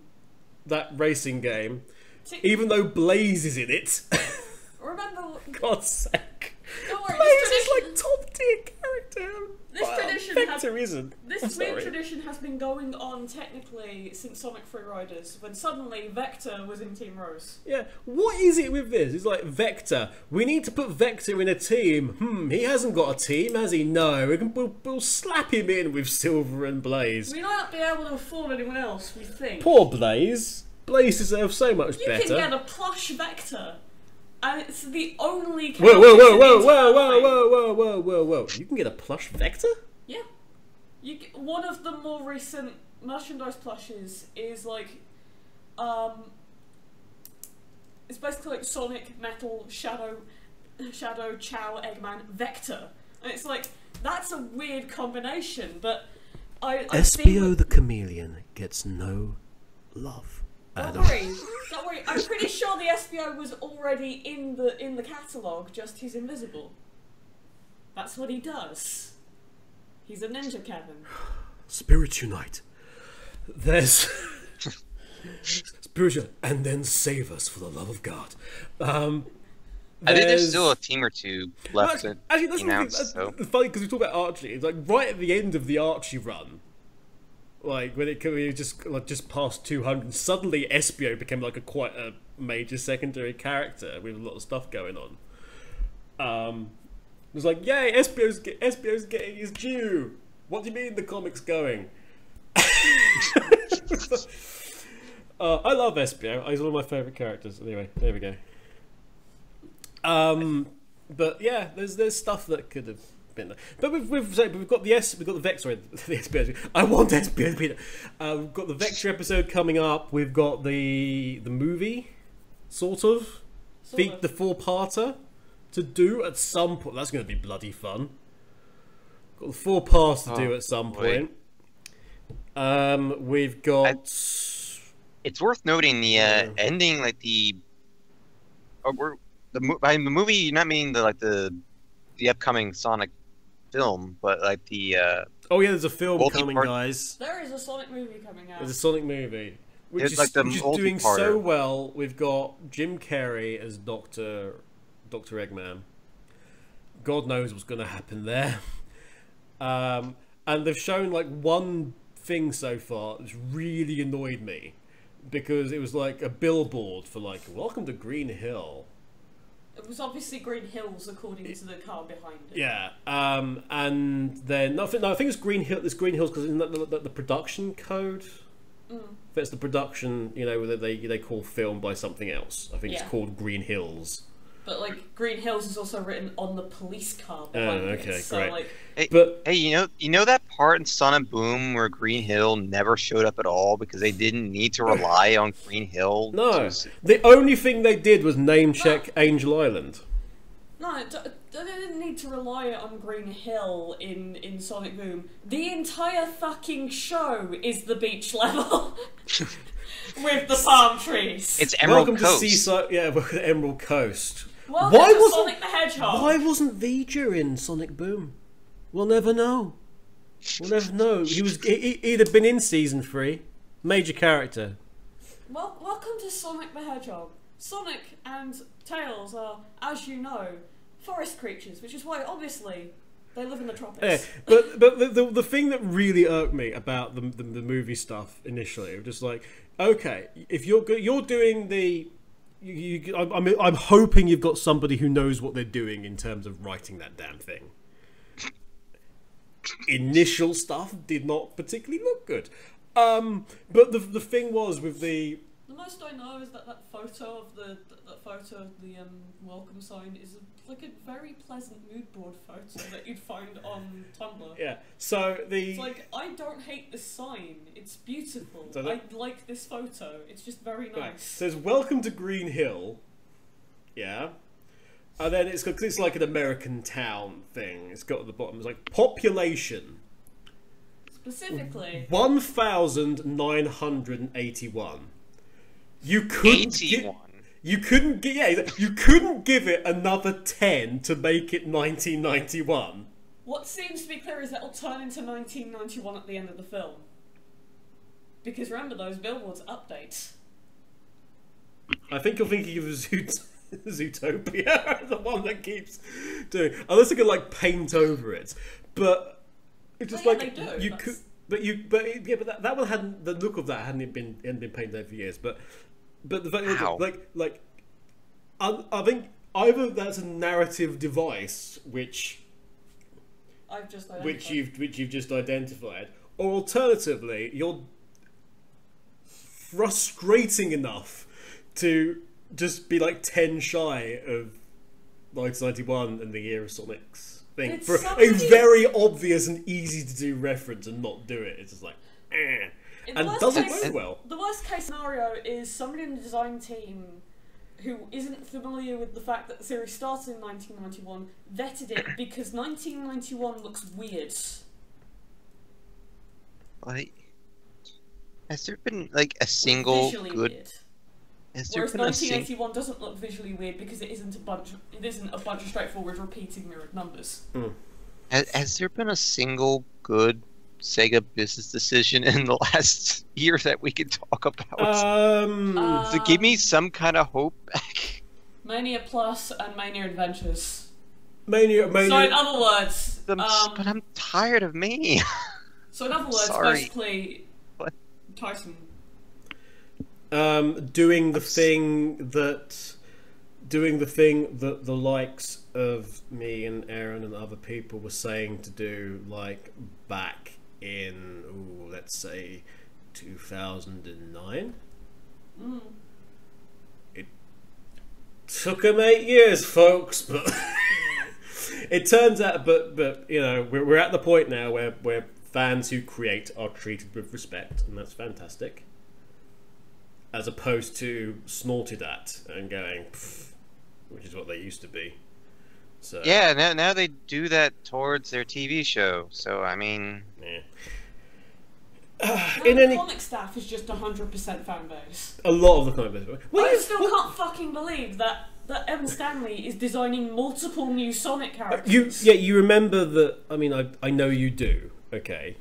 that racing game, See, even though Blaze is in it. [laughs] remember, God's sake. don't worry, Blaze this is like top tier character. This Well, tradition Vector isn't. I'm this weird sorry. tradition has been going on technically since Sonic Free Riders, when suddenly Vector was in Team Rose. Yeah, what is it with this? It's like Vector. We need to put Vector in a team. Hmm, he hasn't got a team, has he? No, we can, we'll, we'll slap him in with Silver and Blaze. We might not be able to afford anyone else, we think. Poor Blaze. Blaze deserves so much you better. can get a plush Vector, and it's the only. Whoa, whoa, character whoa, whoa, whoa, whoa, whoa, whoa, whoa, whoa, whoa! You can get a plush Vector? Yeah. You g one of the more recent merchandise plushes is like, um, it's basically like Sonic, Metal, Shadow, Shadow, Chao, Eggman, Vector, and it's like that's a weird combination, but I I've seen- the chameleon gets no love. Don't worry, don't worry. I'm pretty sure the Espio was already in the in the catalog. Just he's invisible. That's what he does. He's a ninja, Kevin. [sighs] Spirits unite. There's [laughs] spiritual, and then save us for the love of God. Um, I think there's there's- still a team or two left actually, to actually, that's, be the thing, that's So funny because we talk about Archie. It's like right at the end of the Archie run, like when it when it just like just past two hundred, suddenly Espio became like a quite a major secondary character with a lot of stuff going on. Um, it was like, yay, Espio's Espio's getting his due. What do you mean the comic's going? [laughs] uh, I love Espio. He's one of my favorite characters. Anyway, there we go. Um, but yeah, there's there's stuff that could have. But we've we've, sorry, but we've got the S, we've got the Vector. Sorry, [laughs] the Espio. I want Espio to be there. Uh, we've got the Vector episode coming up. We've got the the movie, sort of, Sort the, of. the four parter to do at some point. That's going to be bloody fun. Got the four parts to do Oh, at some boy. point. Um, we've got. it's worth noting the uh, Yeah. ending, like the. Oh, we're, the by the movie, you're not meaning the like the the upcoming Sonic film, but like the uh, oh yeah, there's a film multi-part- coming, guys. There is a Sonic movie coming out. There's a Sonic movie, which It's is, like the which is doing so well. We've got Jim Carrey as Doctor Doctor Eggman. God knows what's going to happen there. [laughs] Um, and they've shown like one thing so far that's really annoyed me because it was like a billboard for like "Welcome to Green Hill." It was obviously Green Hills, according to the car behind it. Yeah, um, and then no, I think, no, I think it's Green Hill. It's Green Hills because the, the, the production code. Mm. That's the production, you know, that they they call film by something else. I think Yeah. it's called Green Hills. But like Green Hills is also written on the police car Oh, okay, it. So great. like hey, But hey, you know, you know that part in Sonic Boom where Green Hill never showed up at all because they didn't need to rely on Green Hill. no, to the only thing they did was name check Angel Island. no, d- d- they didn't need to rely on Green Hill in in Sonic Boom. The entire fucking show is the beach level [laughs] with the palm trees. It's Emerald Welcome Coast. to Seaside. Yeah, [laughs] welcome to Emerald Coast. Welcome why wasn't- Sonic the Hedgehog? Why wasn't Vija in Sonic Boom? We'll never know. We'll never know. He was. He, he'd have been in season three. Major character. Well, welcome to Sonic the Hedgehog. Sonic and Tails are, as you know, forest creatures, which is why obviously they live in the tropics. Yeah, but but the, the the thing that really irked me about the the, the movie stuff initially, was just like, okay, if you're you're doing the, you, you, I'm I'm hoping you've got somebody who knows what they're doing in terms of writing that damn thing. Initial stuff did not particularly look good, um, but the the thing was with the The most I know is that that photo of the that, that photo of the um, welcome sign is a, like a very pleasant mood board photo that you'd find on Tumblr. yeah, so the It's like I don't hate this sign. It's beautiful. So I like this photo. It's just very Right. nice. says welcome to Green Hill. Yeah. And then it's got it's like an American town thing. It's got at the bottom it's like population Specifically, one thousand nine hundred and eighty one. You couldn't gi- Eighty-one. you couldn't gi- yeah you couldn't give it another ten to make it nineteen ninety one. what seems to be clear is that it'll turn into 1991 at the end of the film. Because remember those billboards update. I think you're thinking of Zoot- [laughs] Zootopia, [laughs] the one that keeps doing. Unless I could like paint over it, but it's just Well, yeah, like they do, you that's- could. But you, but yeah, but that, that one hadn't. The look of that hadn't been hadn't been painted over for years. But, but the fact, How? like, like, I, I think either that's a narrative device which I've just which you've which you've just identified, or alternatively, you're frustrating enough to just be like ten shy of 1991 and the year of Sonic's thing It's for a very obvious and easy to do reference and not do it. It's just like, eh. In the and worst doesn't case- go well. The worst case scenario is somebody in the design team who isn't familiar with the fact that the series started in 1991 vetted it because 1991 looks weird. Like, has there been like a single visually good? weird. Has there Whereas been a single? 1981 doesn't look visually weird because it isn't a bunch. It isn't a bunch of straightforward repeating mirrored numbers. Hmm. Has, has there been a single good Sega business decision in the [laughs] last year that we can talk about? Um, Uh, to give me some kind of hope back. Mania Plus and Mania Adventures. Mania, Mania. So in other words, I'm um, but I'm tired of me. so in other words, sorry. basically, What? Tyson. um, doing the thing that doing the thing that the likes of me and Aaron and other people were saying to do like back in ooh, let's say 2009 Mm. it took them eight years folks but [laughs] it turns out but but you know we're, we're at the point now where where fans who create are treated with respect and that's fantastic as opposed to snorted at and going which is what they used to be so yeah, now now they do that towards their TV show. So I mean, yeah. Now [sighs] in the any comic staff is just 100% fan base. a lot of the kind base. well, I yeah, still well, can't fucking believe that, that Evan Stanley is designing multiple new Sonic uh, characters. You yeah, you remember that? I mean, I I know you do. Okay,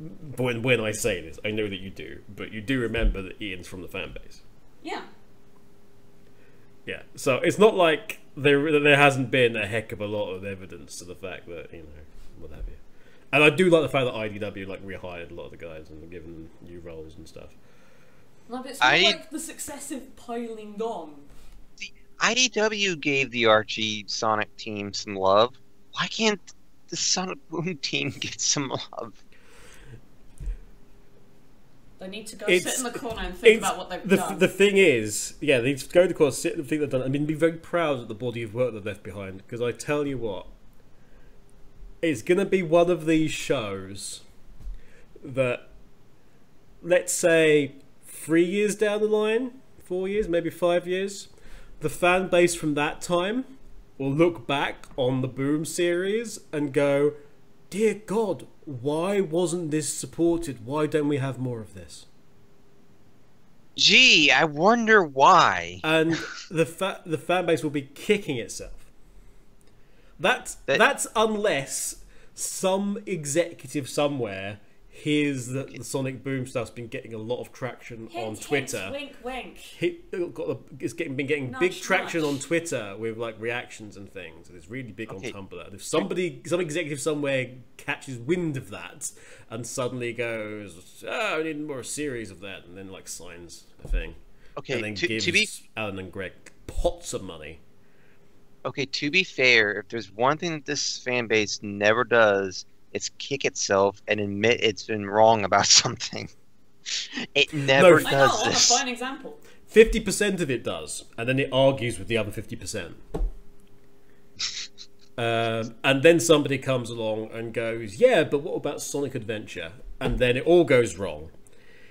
but when when I say this, I know that you do. But you do remember that Ian's from the fan base. Yeah. Yeah, so it's not like there there hasn't been a heck of a lot of evidence to the fact that you know what have you. And I do like the fact that IDW like rehired a lot of the guys and given them new roles and stuff. No, but it's not I- like the successive piling on. IDW gave the Archie Sonic team some love. Why can't the Sonic Boom [laughs] team get some love? They need to go It's- sit in the corner and think about what they've the, done. the thing is, yeah, they just go to course, sit and think they've done. I mean, be very proud of the body of work they've left behind. Because I tell you what, it's going to be one of these shows that, let's say, three years down the line, four years, maybe five years, the fan base from that time will look back on the Boom series and go, "Dear God, why wasn't this supported? Why don't we have more of this?" Gee, I wonder why. and the fa- the fan base will be kicking itself. That's That- that's unless some executive somewhere here's that the Sonic Boom stuff's been getting a lot of traction on Twitter. hint, wink, wink. Hit, uh, got a, it's getting been getting Nudge, big traction nudge. on Twitter with like reactions and things. And it's really big Okay. on Tumblr. And if somebody, some executive somewhere catches wind of that and suddenly goes, "Oh, I need more series of that," and then like signs the thing, Okay, and then to, gives to be Alan and Greg pots of money. okay, to be fair, if there's one thing that this fan base never does, it's kick itself and admit it's been wrong about [laughs] something. It never No. I know, does I'm a fine example. Fifty percent of it does, and then it argues with the other fifty percent. Um, and then somebody comes along and goes, "Yeah, but what about Sonic Adventure?" And then it all goes wrong.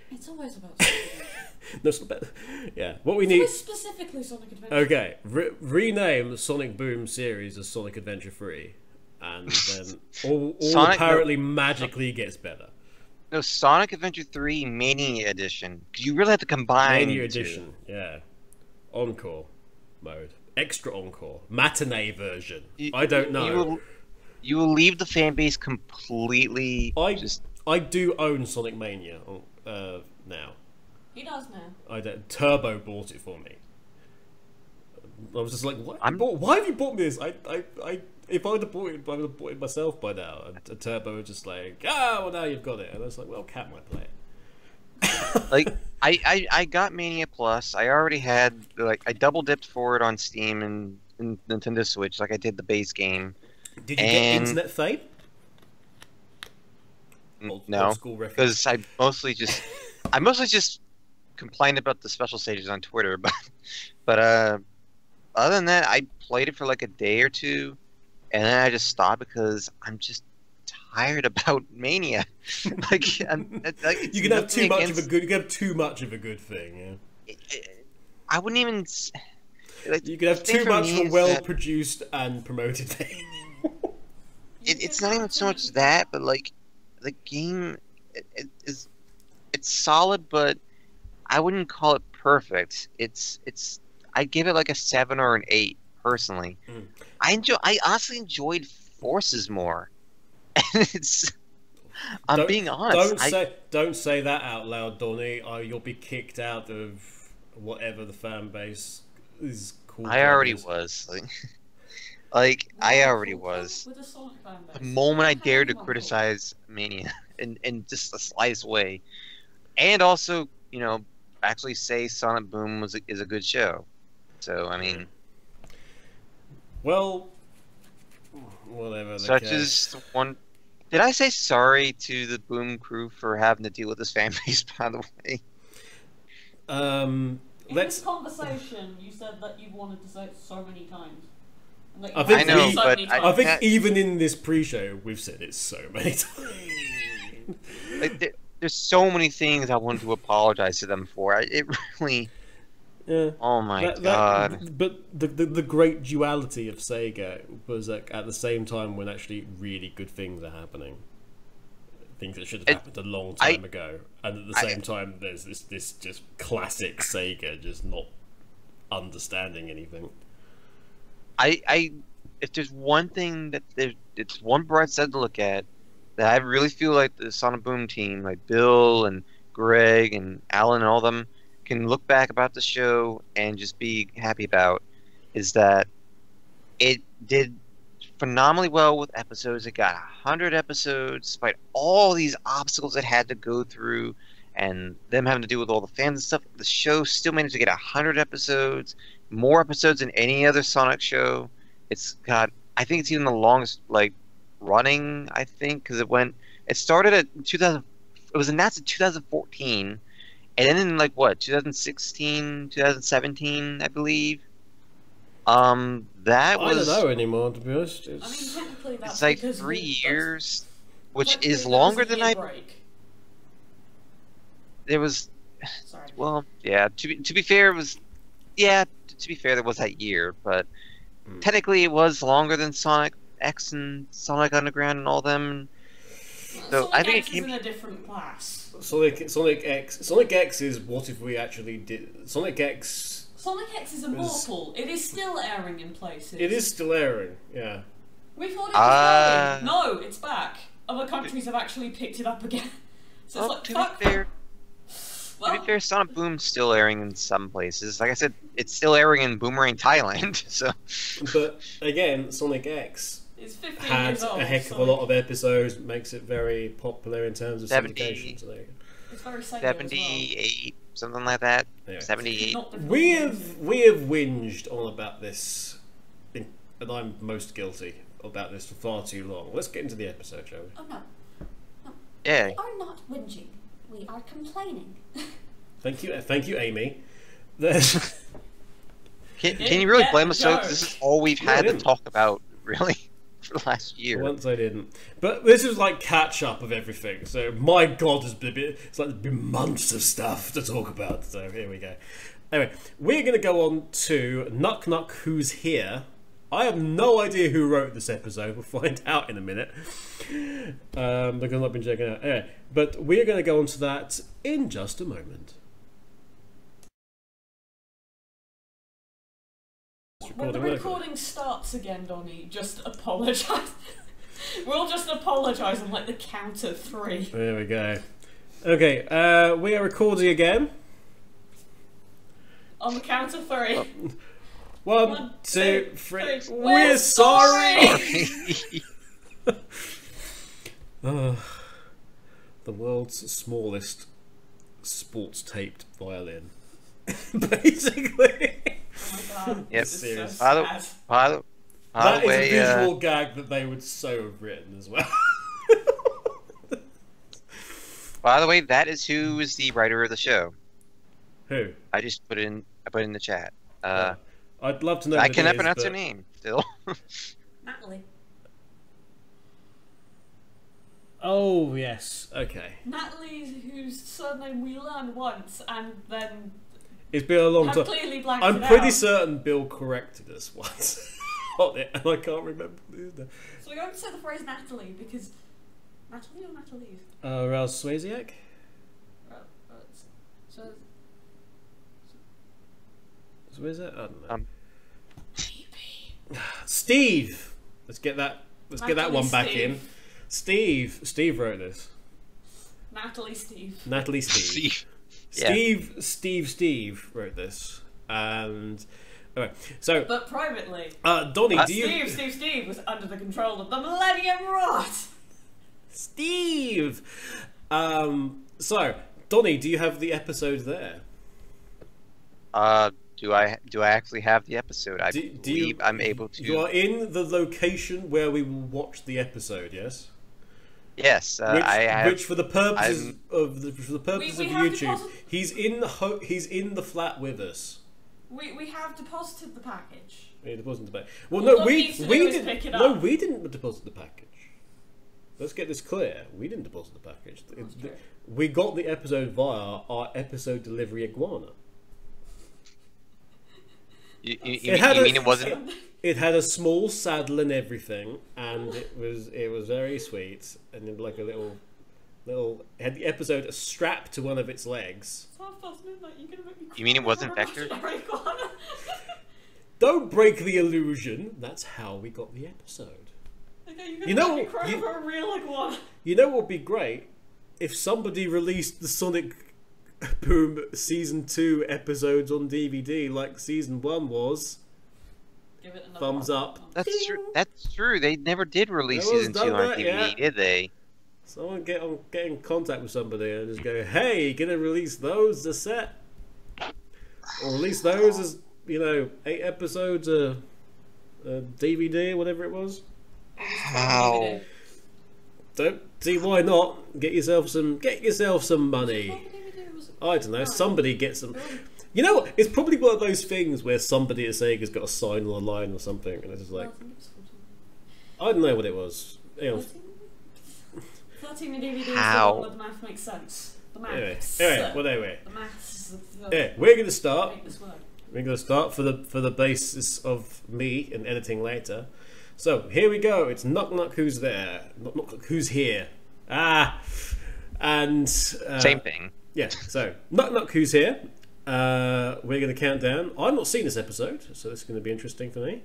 It's always about [laughs] Sonic Adventure. No, it's not bad. Yeah, what we need. Specifically Sonic Adventure. Okay, re- rename the Sonic Boom series as Sonic Adventure Free, and then all, all Sonic- apparently magically gets better. No, Sonic Adventure 3 Mania Edition. 'Cause you really have to combine Mania the two. edition, yeah. Encore mode, extra encore, matinee version. You- I don't know. You will, you will leave the fan base completely I just I do own Sonic Mania uh, now. He does now. I don't, Turbo bought it for me. I was just like, what? I'm- Bought- why have you bought me this? I, I, I, if I would have bought it, I would have bought it myself by now. And, and Turbo was just like, ah, well now you've got it. And I was like, well, Cat might play it. [laughs] like I, I I got Mania Plus. I already had like I double dipped for it on Steam and, and Nintendo Switch, like I did the base game. Did you And- get Internet Fame? Old- no, because I mostly just I mostly just complained about the special stages on Twitter, [laughs] but but uh, other than that, I played it for like a day or two, and then I just stopped because I'm just tired [laughs] about Mania. [laughs] like, I'm, like You can have too much of a good. You can have too much of a good thing. Yeah. I wouldn't even. Like, You can have too much of a is well that produced and promoted thing. [laughs] It, it's not even so much that, but like the game is it's solid, but I wouldn't call it perfect. It's it's I'd give it like a seven or an eight personally. Mm. I enjoy. I honestly enjoyed Forces more. [laughs] And it's. I'm Don't- being honest. Don't I, say don't say that out loud, Donnie. Oh, you'll be kicked out of whatever the fan base is called. I already was. Like, [laughs] like I already was. With a Sonic fan base. The moment I dared to criticize Mania [laughs] in, in just the slightest way, and also, you know, actually say Sonic Boom was a, is a good show. So I mean, Well, whatever. the such case. as one. Did I say sorry to the Boom crew for having to deal with this fan base? [laughs] By the way, Um, In let's. this conversation, you said that you wanted to say it so many times. And that I think I say know, so but I- I think That- even in this pre-show, we've said it so many times. like, there, there's so many things I wanted to apologize to them for. I, it [laughs] really. Yeah. Oh my That- that- god. but the, the the great duality of Sega was like at the same time when actually really good things are happening, things that should have It- happened a long I- time ago, and at the I- same time there's this this just classic Sega just not understanding anything. I, I, if there's one thing that there, it's one bright side to look at, that I really feel like the Sonic Boom team, like Bill and Greg and Alan and all them, can look back about the show and just be happy about, is that it did phenomenally well with episodes. It got hundred episodes, despite all these obstacles it had to go through, and them having to do with all the fans and stuff. The show still managed to get hundred episodes more episodes than any other Sonic show. It's got, I think it's even the longest like running. I think because it went, it started at 2000. It was announced in 2014, and then in like what 2016, 2017, I believe. Um, that I was don't know anymore to be honest. I mean, It's, technically that's it's like three we- years, which is longer than I. Break. There was Sorry. well, yeah. To be to be fair, it was yeah. To be fair, there was that year, but Mm. technically it was longer than Sonic X and Sonic Underground and all them. So, Sonic I think it X is came- in a different class. Sonic Sonic X Sonic X is what if we actually did Sonic X. Sonic X is immortal. It is still airing in places. It is still airing. Yeah. We thought it was Uh, going. No, it's back. Other countries have actually picked it up again. [laughs] So Well, it's to like, be fuck. fair, to be fair, Sonic Boom's still airing in some places. Like I said, it's still airing in Boomerang, Thailand. [laughs] So But again, Sonic X it's 15 had years old. a heck of a lot of episodes, makes it very popular in terms of 70. syndication. So there you go. It's very Sega as well. seventy-eight, something like that. Anyway. Seventy-eight. We have we have whinged on about this, in, and I'm most guilty about this for far too long. Let's get into the episode, shall we? Oh no, Yeah. we are not whinging. We are complaining. [laughs] Thank you, thank you, Amy. Can, can you really blame us? So this is all we've No, I had to talk about, really, for last year. Once I didn't, but this is like catch up of everything. So my God, there's been, it's like been months of stuff to talk about. So here we go. Anyway, we're going to go on to Knuck Knuck Who's Here. I have no idea who wrote this episode. We'll find out in a minute um, because I've not been checking out. Anyway, but we're going to go on to that in just a moment. It's When the recording, recording starts again, Donnie, just apologise. [laughs] we'll just apologise on like the count of three. There we go. Okay, uh, we are recording again. On the count of three. One, One, two, three. three. We're, We're sorry. Ugh. [laughs] [sighs] the world's smallest sports taped violin. [laughs] Basically, Oh my god. Yep. This Serious. so By the- By the, by that the is way, a uh, visual gag that they would so have written as well. [laughs] by the way, that is who is the writer of the show. Who? I just put it in. I put it in the chat. Uh, I'd love to know. I who it cannot is, pronounce but- her name still. [laughs] Natalie. Oh yes. Okay. Natalie, whose surname we learned once and then It's been a long have time. clearly blanked I'm it pretty out. certain Bill corrected us once [laughs] on it, and I can't remember. who the- So we're going to say the phrase Natalie because Natalie or Natalie? Uh, Ralph Swaziak? Uh, uh, so Swazak? I don't know. Um, [sighs] Steve. Let's get that. Let's get that Natalie one back Steve. in. Steve. Steve wrote this. Natalie Steve. Natalie Steve. Steve. Yeah. Steve. Steve. Steve wrote this. And okay, so But privately, uh, Donnie, Uh, do you? Steve, Steve, Steve was under the control of the Millennium Rot. Steve. Um. So Donnie, do you have the episode there? Uh, do I do I actually have the episode? I Do- do believe you- I'm able to. You are in the location where we will watch the episode. Yes. Yes, uh, which, I have. which for the purposes I'm- of the, for the purposes we of YouTube, deposit- he's in the ho- he's in the flat with us. We, we have deposited the package. He deposited the package. Well, All no, we needs to do we didn't. No, we didn't deposit the package. Let's get this clear. We didn't deposit the package. It- That's true. we got the episode via our episode delivery iguana. You, you, you, It mean, had you a- mean it wasn't? It had a small saddle and everything, and it was it was very sweet, and it like a little little it had the episode strapped to one of its legs. It's half past midnight. You're gonna make me. You mean it wasn't Vector? [laughs] Don't break the illusion. That's how we got the episode. okay, you're gonna You know make me what- you- a real iguana. You know what would be great if somebody released the Sonic Boom season two episodes on DVD like season one was. Give it another Thumbs one. up. That's true. That's true. They never did release That was season two done on that, DVD, yeah. did they? Someone get on get in contact with somebody and just go, "Hey, gonna release those as a set, or release those as you know eight episodes a, a DVD or whatever it was." How? Don't see why not. Get yourself some. Get yourself some money. I don't know. Somebody get some. You know, what? it's probably one of those things where somebody at Sega's got a sign on the line or something, and it's just like I don't know what it was. You know, 13 DVD is How? the one where the math makes sense. The math. anyway, anyway, well, anyway. The maths is the, the Yeah, we're going to start. make this work. We're going to start for the for the basis of me and editing later. So here we go. It's knock knock. Who's there? Knock knock. Who's here? Ah, and uh, Same thing. Yeah. So knock knock. Who's here? Uh, we're going to count down. I've not seen this episode, so this is going to be interesting for me.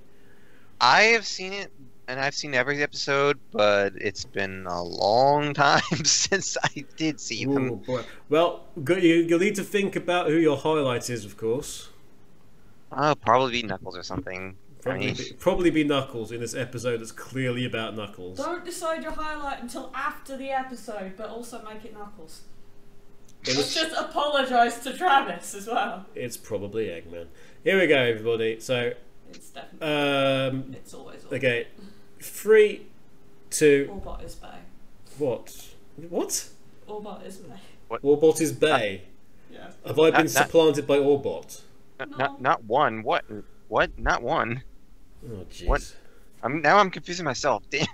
I have seen it, and I've seen every episode, but it's been a long [laughs] time [laughs] since I did see Ooh, them. boy. Well, you, you'll need to think about who your highlight is, of course. Oh, probably be Knuckles or something. I Probably mean, be, probably be Knuckles in this episode that's clearly about Knuckles. Don't decide your highlight until after the episode, but also make it Knuckles. It Let's was- just apologise to Travis as well. It's probably Eggman. Here we go, everybody. So, It's definitely. um, it's always. okay, three, two, Orbot is Bay. what? What? Orbot is Bay. Orbot is Bay. Yeah. Have I been Not- not- supplanted by Orbot? not, No. not not one. What? What? Not one. Oh, jeez. What? I'm now. I'm confusing myself. [laughs] Damn.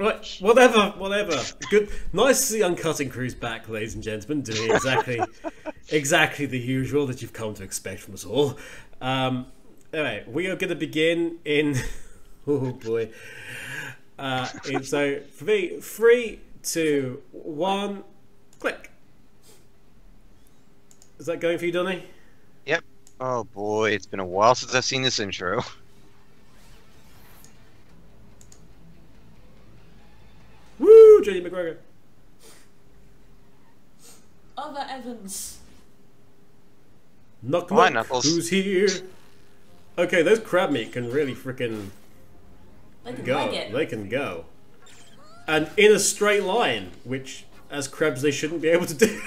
Right, whatever, whatever. Good, nice to see Uncutting Crew's back, ladies and gentlemen, doing exactly, [laughs] exactly the usual that you've come to expect from us all. Um, anyway, we are going to begin in. [laughs] Oh boy. Uh, in, so for me, three, two, one, click. Is that going for you, Donnie? Yep. Oh boy, it's been a while since I've seen this intro. [laughs] Woo, Jenny McGregor. Other Evans. Knock, Hi. Knuckles. Who's here? Okay, those crab meat can really freaking They can go. leg it. They can go. And in a straight line, which, as crabs, they shouldn't be able to do.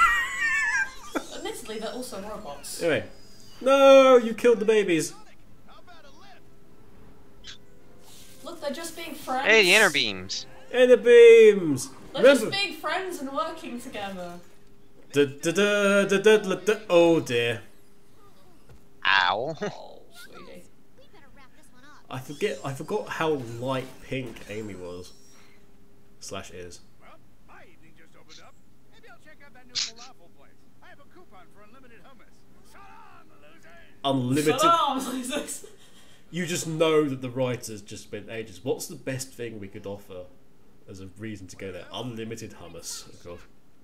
[laughs] Admittedly, they're also robots. anyway. No, you killed the babies. Look, they're just being friends. Hey, the inner beams. And the beams. They're Remember. just being friends and working together. Da, da, da, da, da, da, da. Oh dear. Ow. Oh, [laughs] sweetie. We better wrap this one up. I forget. I forgot how light pink Amy was. Slash is. Well, my evening just opened up. Maybe I'll check out that new falafel place. I have a coupon for unlimited hummus. Salam, losers! Unlimited. Salam, losers. You just know that the writers just spent ages. What's the best thing we could offer as a reason to go there? Unlimited hummus, of course.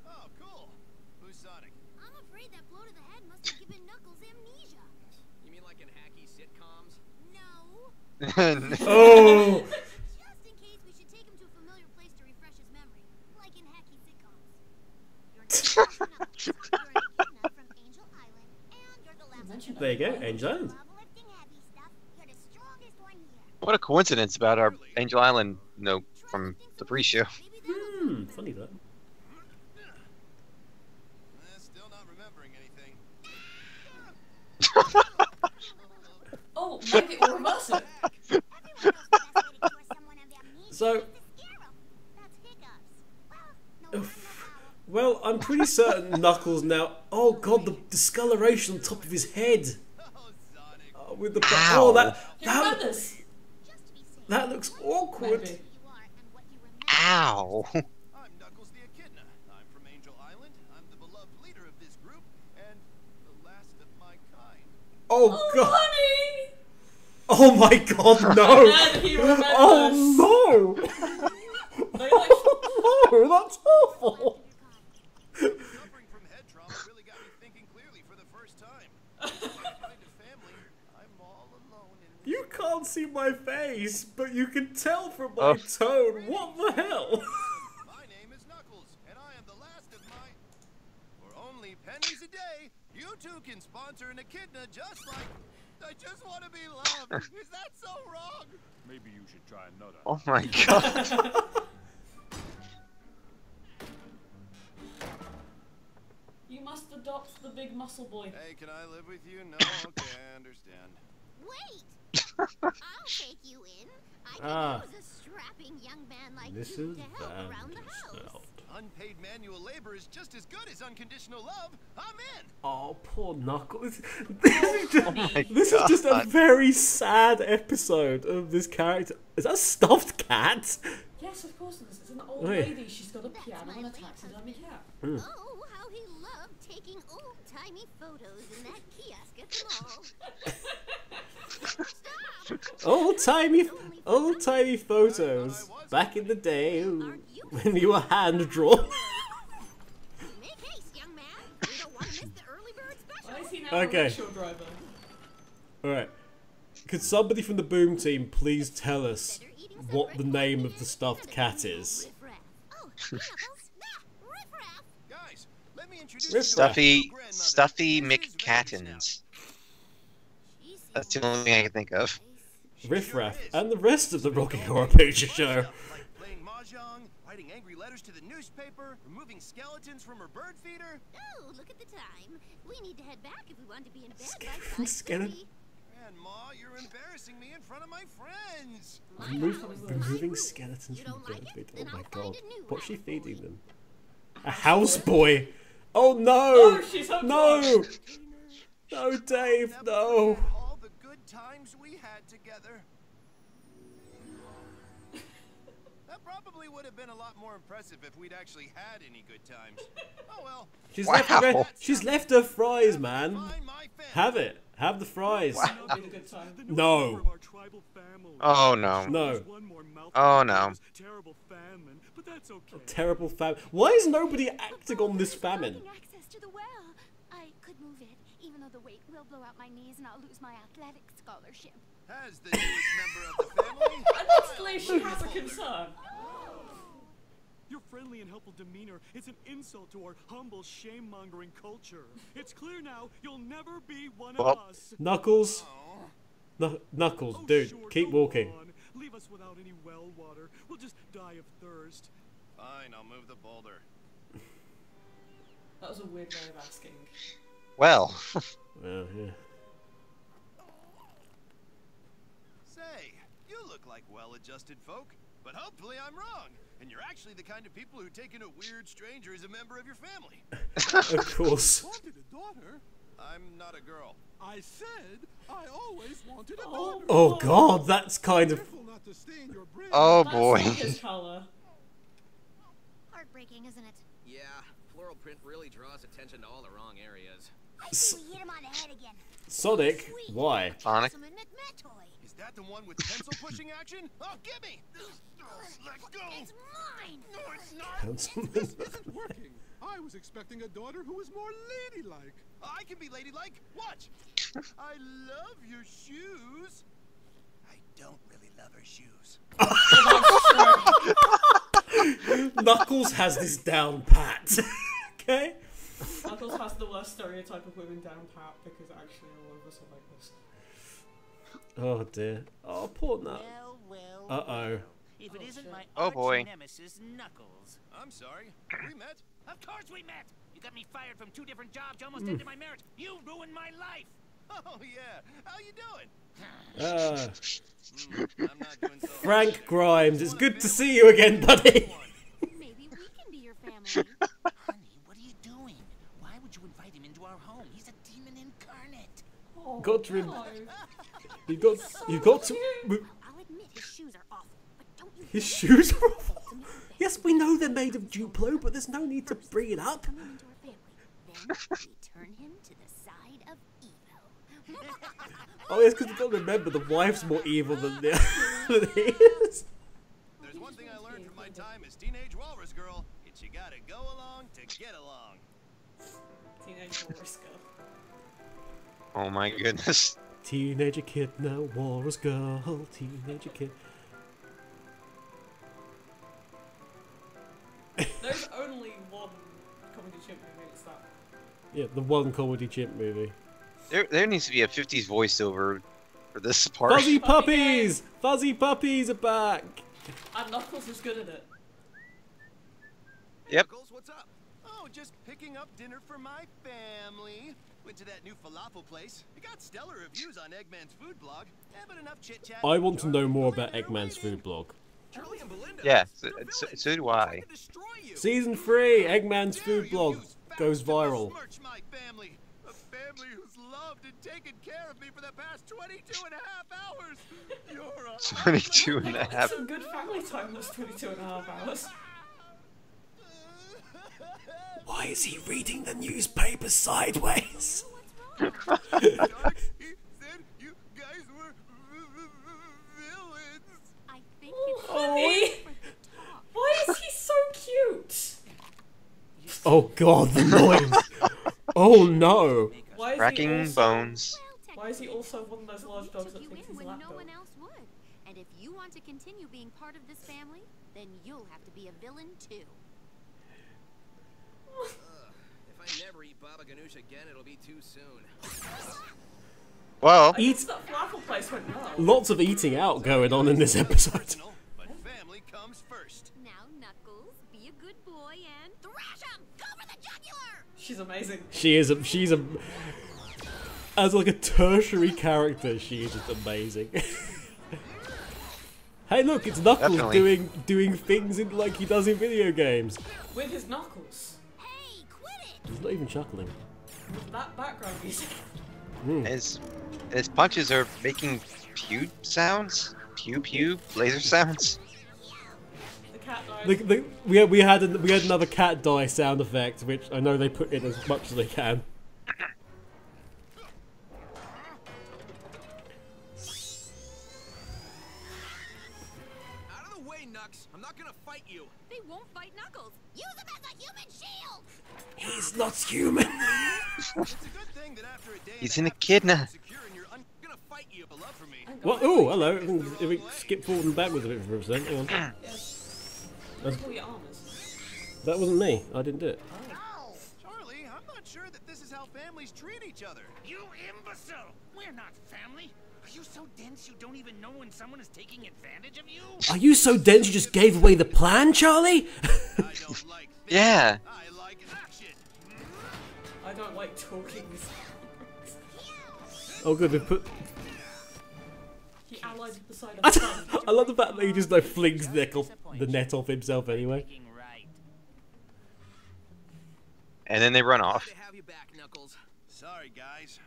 Oh, cool. Who's Sonic? I'm afraid that blow to the head must have given Knuckles amnesia. You mean like in hacky sitcoms? No. [laughs] [laughs] Oh! Just in case, we should take him to a familiar place to refresh his memory, like in hacky sitcoms. Your name is Knuckles. You're an [laughs] echidna from Angel Island, and you're the last Mention there you go, Angel Island. Love lifting heavy stuff. You're the strongest one here. what a coincidence about our Angel Island note from the pre-show. Hmm, funny that. Still not remembering anything. Oh, maybe we'll reverse it. Everyone knows the best way to cure someone of amnesia So- is to scare 'em. That's hiccups. Well, no matter how. Well, I'm pretty certain Knuckles now. Oh god, the discoloration on top of his head. Oh, with the Ow. oh that that, remembers. Just to be safe. that looks awkward. Maybe. Who you are and what you remember. Ow. [laughs] I'm Knuckles the Echidna. I'm from Angel Island. I'm the beloved leader of this group, and the last of my kind. Oh Oh, god. honey! Oh my god, no. [laughs] And he remembers. Oh no. They like [laughs] no, that's awful. Suffering from head trauma really got me thinking clearly for the first time. As my kind of family, I'm all alone in this You can't see my face, but you can tell from my Oh. tone. What the hell? [laughs] My name is Knuckles, and I am the last of my. For only pennies a day, you two can sponsor an echidna just like. I just want to be loved. [laughs] Is that so wrong? Maybe you should try another. Oh my [laughs] god. You must adopt the big muscle boy. Hey, can I live with you? No, okay, I understand. Wait! I'll take you in. I can Ah. use a strapping young man like This you is to help around the house. Vanderstelt. Unpaid manual labor is just as good as unconditional love. I'm in. Oh, poor Knuckles. [laughs] This is just, my this is just a very sad episode of this character. Is that a stuffed cat? Yes, of course it is. It's an old Oh, yeah. lady. She's got a piano and a taxidermy cat. Oh, how he loved taking old-timey photos in that kiosk at the mall. Old timey, old timey photos back in the day when you were hand drawn. [laughs] Make haste, young man. We don't want to miss the early bird special. is he now Okay. a rickshaw driver? All right, Could somebody from the Boom team please tell us what the name of the stuffed cat is? [laughs] Oh, Knuckles, that riffraff. Guys, let me introduce Riff you to Stuffy, my stuffy Mrs. McCattins. That's the only thing I can think of. Riff Raff and the rest of the Rocky Horror Picture Show. Like playing mahjong, writing angry letters to the newspaper, removing skeletons from her bird feeder. Oh, look at the time. We need to head back if we want to be in bed Skeleton- by 5:30. skeleton- Grandma, you're embarrassing me in front of my friends. My Remove, house, my removing skeletons You from don't bird like it? Oh my I'll god. find a new What's she feeding them? A houseboy? Oh no! Oh, she's hooked no! Tina, No, Dave, no! All the good times we had together. Probably would have been a lot more impressive if we'd actually had any good times. [laughs] Oh well. She's Wow. left her she's left her fries, man. Find my family. Have it. Have the fries. That'll be the good time. No. Oh no. No. Oh, no. Terrible famine, but that's okay. Terrible famine. Why is nobody acting on this famine? Blocking the well. I could move it, even though the weight will blow out my knees and I'll lose my athletic scholarship. As the newest member of the family. Admittedly, she has a concern. Your friendly and helpful demeanor is an insult to our humble shame-mongering culture. It's clear now you'll never be one of Well- us. Knuckles. Oh, Knuckles, Oh, dude, sure, keep walking. on. Leave us without any well water. We'll just die of thirst. Fine, I'll move the boulder. That was a weird way of asking. Well, [laughs] Oh, yeah. Say, you look like well-adjusted folk, but hopefully I'm wrong, and you're actually the kind of people who take in a weird stranger as a member of your family. [laughs] Of course. Wanted a daughter? I'm not a girl. I said I always wanted a Oh. daughter. Oh god, that's kind of. Not to stain your oh boy. not his colour. Heartbreaking, isn't it? Yeah, floral print really draws attention to all the wrong areas. I S- think we hit him on the head again. Sonic? Why? Sonic? Is that the one with pencil pushing action? Oh, give me! Let go! It's mine. No, it's not! [laughs] Councilman. isn't working. I was expecting a daughter who was more ladylike. I can be ladylike. Watch. I love your shoes. I don't really love her shoes. [laughs] Knuckles has this down pat. [laughs] okay? Knuckles has the worst stereotype of women down pat because actually all of us are like this. Oh dear. Oh, poor Nut. Well, well. Uh oh. well. If it isn't my Oh, arch boy. nemesis, Knuckles. I'm sorry. We met. Of course we met. You got me fired from two different jobs. You almost ended my marriage. You ruined my life. Oh yeah. How you doing? Uh, I'm not doing so hot Frank. Grimes, it's good to see you again, buddy. Maybe we can be your [laughs] family. Honey, what are you doing? Why would you invite him into our home? He's a demon incarnate. Oh, Got to rem- no. You got, you got to. I'll admit his shoes are awful, but don't you His shoes are awful. Yes, we know they're made of Duplo, but there's no need to bring it up. come him into our family. Then we [laughs] turn him to the side of evil. [laughs] Oh, yes, because you've got to remember the wife's more evil than, the, [laughs] than he is. There's one thing I learned from my time as teenage walrus girl. It's you gotta go along to get along. Teenage Walrus girl. Oh my goodness. [laughs] Teenager kid now, walrus girl, teenager kid. There's only one comedy chimp movie, it's that. Yeah, the one comedy chimp movie. There, there needs to be a 50s voiceover for this [laughs] part. Fuzzy Puppy puppies! Fuzzy puppies are back! And Knuckles is good at it. Hey, Yep. Knuckles, what's up? Just picking up dinner for my family. Went to that new falafel place. It got stellar reviews on Eggman's food blog. Yeah, but enough chit chat. I want to know more about Eggman's food blog. Charlie and Belinda. Yeah, so- so- so do I. trying to destroy you. Season 3, Eggman's Dare food blog goes viral. besmirch my family. A family who's loved and taken care of me for the past 22 and a half hours. You're a [laughs] 22 and a They got half. some good family time those 22 and a half hours. Why is he reading the newspaper sideways? He said you guys were villains. I think it's Honey! for the talk. Why is he so cute? Oh god, the noise! Oh no! Why Cracking also, bones. Why Why is he also one of those large We dogs took that you thinks in he's a when lap no dog? one else would. And if you want to continue being part of this family, then you'll have to be a villain too. If I never eat Baba Ganoush again, it'll be too soon. Well, I guess falafel place went well. Lots of eating out going on in this episode. But family comes first. Now, Knuckles, be a good boy and thrash him! Go the jugular! She's amazing. She is a she's a as like a tertiary character, she is just amazing. [laughs] hey look, it's Knuckles Definitely. doing doing things in like he does in video games. With his knuckles. Hey! He's not even chuckling. With that background music. [laughs] Hmm. his his punches are making pew sounds, pew pew laser sounds. The cat died. The, the, we we had an, we had another cat die sound effect, which I know they put in as much as they can. Out way, Knux. I'm not gonna fight you. They won't fight Knuckles! Use him as a human shield! He's not human. It's a good thing that after a day He's in a half echidna. of securing your un- gonna fight you. A love for me. What? Oh, hello. If we skip forward and backwards a bit for a second, hang on. Yes. Pull your armors. That wasn't me. I didn't do it. Oh. Charlie, I'm not sure that this is how families treat each other. You imbecile! We're not family. Are you so dense you don't even know when someone is taking advantage of you? Are you so dense you just gave away the plan, Charlie? [laughs] I don't like this. Yeah. I like action. I don't like talking. [laughs] oh, good. We put. He allied with the side I, of the sun. I love the fact that he just like flings the the net off himself anyway. And then they run off. Good to have you back, Knuckles. Sorry, guys.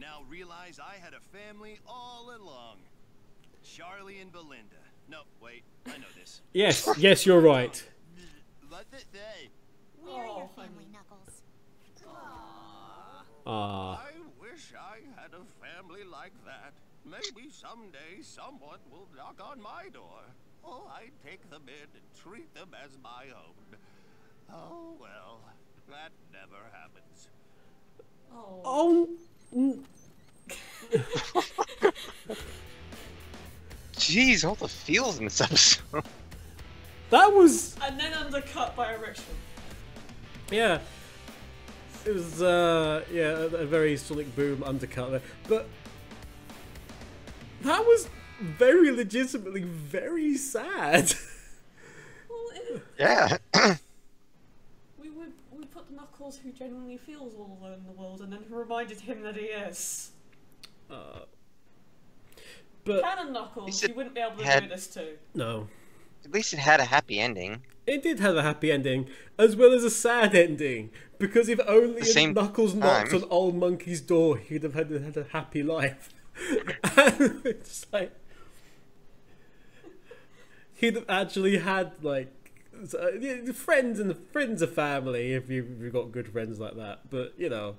I now realize I had a family all along. Charlie and Belinda. No, wait. I know this. [laughs] Yes, yes, you're right. What's it say? We are Oh, your family, Knuckles. Ah, I wish I had a family like that. Maybe someday someone will knock on my door. Oh, I'd take them in and treat them as my own. Oh, well, that never happens. Oh. oh, [laughs] Jeez, all the feels in this episode. that was And then undercut by a Richmond. yeah. It was uh yeah a, a very Sonic Boom undercut there, but that was very legitimately very sad. [laughs] Well, it, yeah. [clears throat] we would we put Knuckles, who genuinely feels all alone in the world, and then who reminded him that he is. Uh, but Canon Knuckles, you wouldn't be able to had- do this too. no, At least it had a happy ending. it did have a happy ending as well as a sad ending because if only The same Knuckles knocked on Old Monkey's door, he'd have had, had a happy life. and [laughs] it's like he'd have actually had like s- uh, yeah, friends and friends of family if you- if you've got good friends like that. But you know,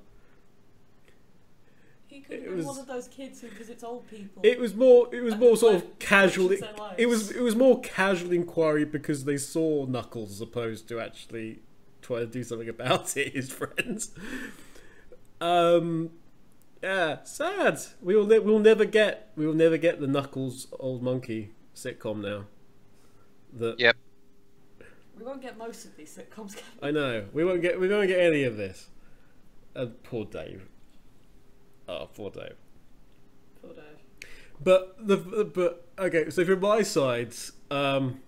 He could It was- one of those kids who visits old people. it was more it was more sort of casual. changes their lives. It was it was more casual inquiry because they saw Knuckles as opposed to actually trying to do something about [laughs] it. His friends. Um. Yeah, sad. We will we'll never get we will never get the Knuckles Old Monkey sitcom now. That Yep. We won't get most of these sitcoms. [laughs] can? I know we won't get we won't get any of this. And poor Dave. Oh, poor Dave. Poor Dave. But the but okay, so from my side, um,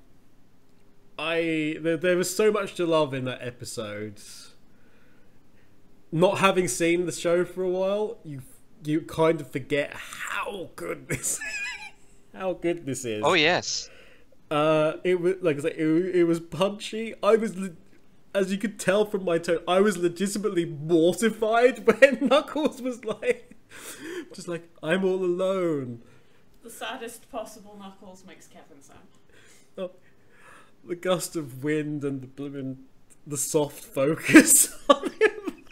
I there, there was so much to love in that episode. Not having seen the show for a while, you you kind of forget how good this [laughs] how good this is. Oh yes. Uh, it was like I said, it, it was punchy. I was, as you could tell from my tone, I was legitimately mortified [laughs] when Knuckles was like, just like I'm all alone. The saddest possible Knuckles makes Kevin sound. Oh, the gust of wind and the blooming, the soft focus [laughs] on him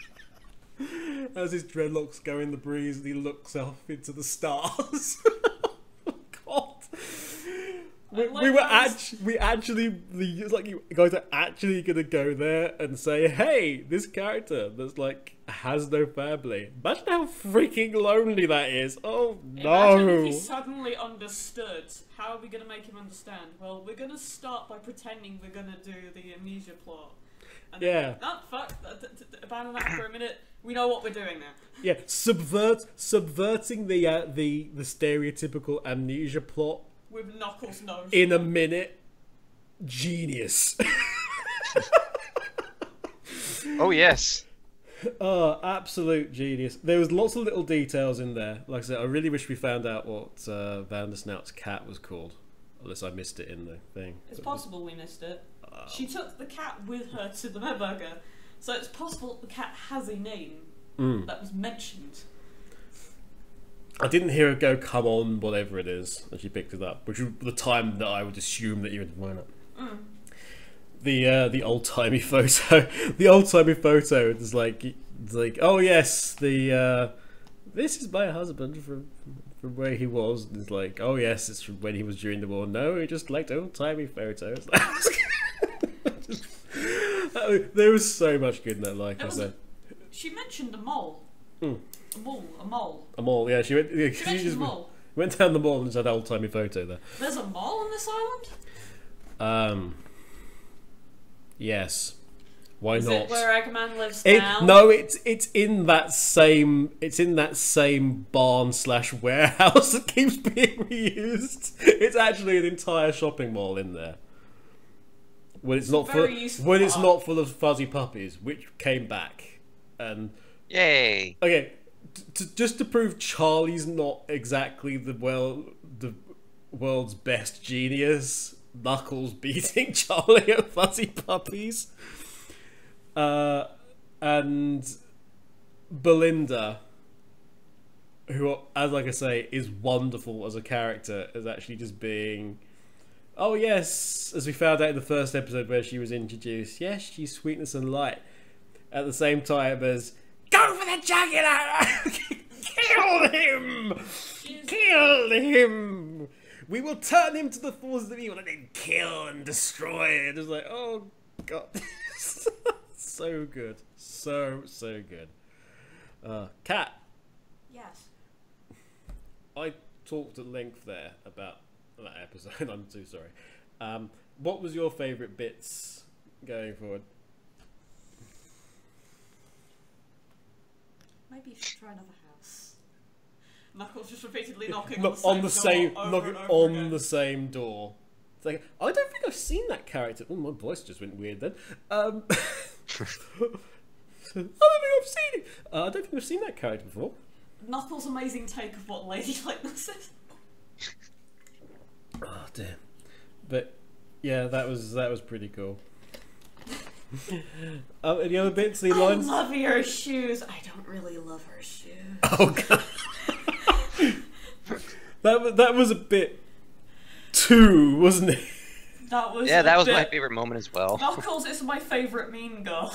as his dreadlocks go in the breeze and he looks off into the stars. [laughs] We, like we were actually, we actually, it's like you guys are actually gonna go there and say, "Hey, this character that's like has no family. Imagine how freaking lonely that is. Oh Imagine if no. he suddenly understood. How are we going to make him understand? Well, we're going to start by pretending we're going to do the amnesia plot. And Yeah. Then, oh, fuck. Abandon that for a minute. We know what we're doing now. Yeah, subvert subverting the uh, the the stereotypical amnesia plot With Knuckles' nose. in a minute. Genius. Oh yes. Oh, absolute genius. There was lots of little details in there. Like I said, I really wish we found out what uh, Vandersnout's cat was called. Unless I missed it in the thing. It's possible we missed it. She took the cat with her to the Burger, so it's possible the cat has a name Mm. that was mentioned. I didn't hear her go, come on, whatever it is, and she picked it up, which was the time that I would assume that you would find it. The uh, the old timey [laughs] photo, the old timey photo is like, it's like, oh yes, the uh, this is my husband from from where he was. And it's like, oh yes, it's from when he was during the war. No, he just liked old timey photos. [laughs] there was so much good in that, like I said. She mentioned a mole. Mm. A mole. A mole. A mall, yeah. She went. Yeah, She she mentioned just a mole. went down the mall and just had an old timey photo there. There's a mole on this island? Um. Yes. Why Is not? it where Eggman lives It- now? no, it's it's in that same it's in that same barn slash warehouse [laughs] that keeps being reused. It's actually an entire shopping mall in there. When it's not full, very useful when it's not full of fuzzy puppies, which came back, and Yay. okay, t- t- just to prove Charlie's not exactly the well the world's best genius, Knuckles beating [laughs] Charlie at fuzzy puppies, uh, and Belinda, who, as like I say, is wonderful as a character, is actually just being. Oh yes, as we found out in the first episode where she was introduced. Yes, she's sweetness and light. At the same time as go for the jugular, kill him, kill him. We will turn him to the forces of evil and then kill and destroy it. It's like oh god, [laughs] so good, so so good. Uh, Cat, Yes. I talked at length there about that episode. [laughs] I'm too sorry. Um, what was your favourite bits going forward? Maybe you should try another house. Knuckles just repeatedly knocking Look, on on the the same, same, door over knock and it over on again. the same door. It's like I don't think I've seen that character. Oh, my voice just went weird then. Um, [laughs] I don't think I've seen it. Uh, I don't think I've seen that character before. Knuckles' amazing take of what ladylikeness [laughs] is. Oh dear. But yeah, that was that was pretty cool. Um, any other bits? Any I lines? love your shoes. I don't really love her shoes. [laughs] Oh god. [laughs] that was that was a bit too, wasn't it? That was Yeah, that was my favorite moment as well. Knuckles is my favourite mean girl.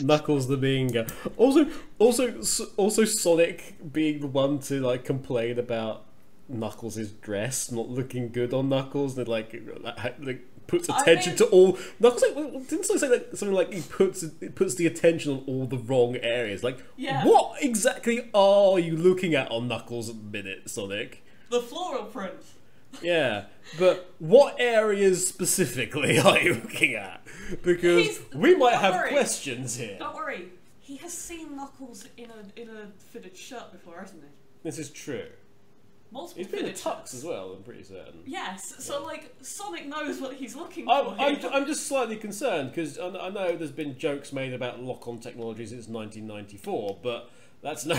Knuckles the mean girl. Also, also, also Sonic being the one to like complain about Knuckles' dress not looking good on Knuckles, and like, like puts I attention mean- to all. Knuckles like didn't Sonic say like something like he puts it puts the attention on all the wrong areas. Like, Yeah. what exactly are you looking at on Knuckles at the minute, Sonic? The floral print. Yeah, but what areas specifically [laughs] are you looking at? Because He's- we might have worry. questions here. Don't worry. He has seen Knuckles in a in a fitted shirt before, hasn't he? This is true. Multiple He's been in fitted tux as well, I'm pretty certain. Yes, so like Sonic knows what he's looking I'm, for. I'm, here. I'm just slightly concerned because I, I know there's been jokes made about lock on technology since 1994, but that's no. I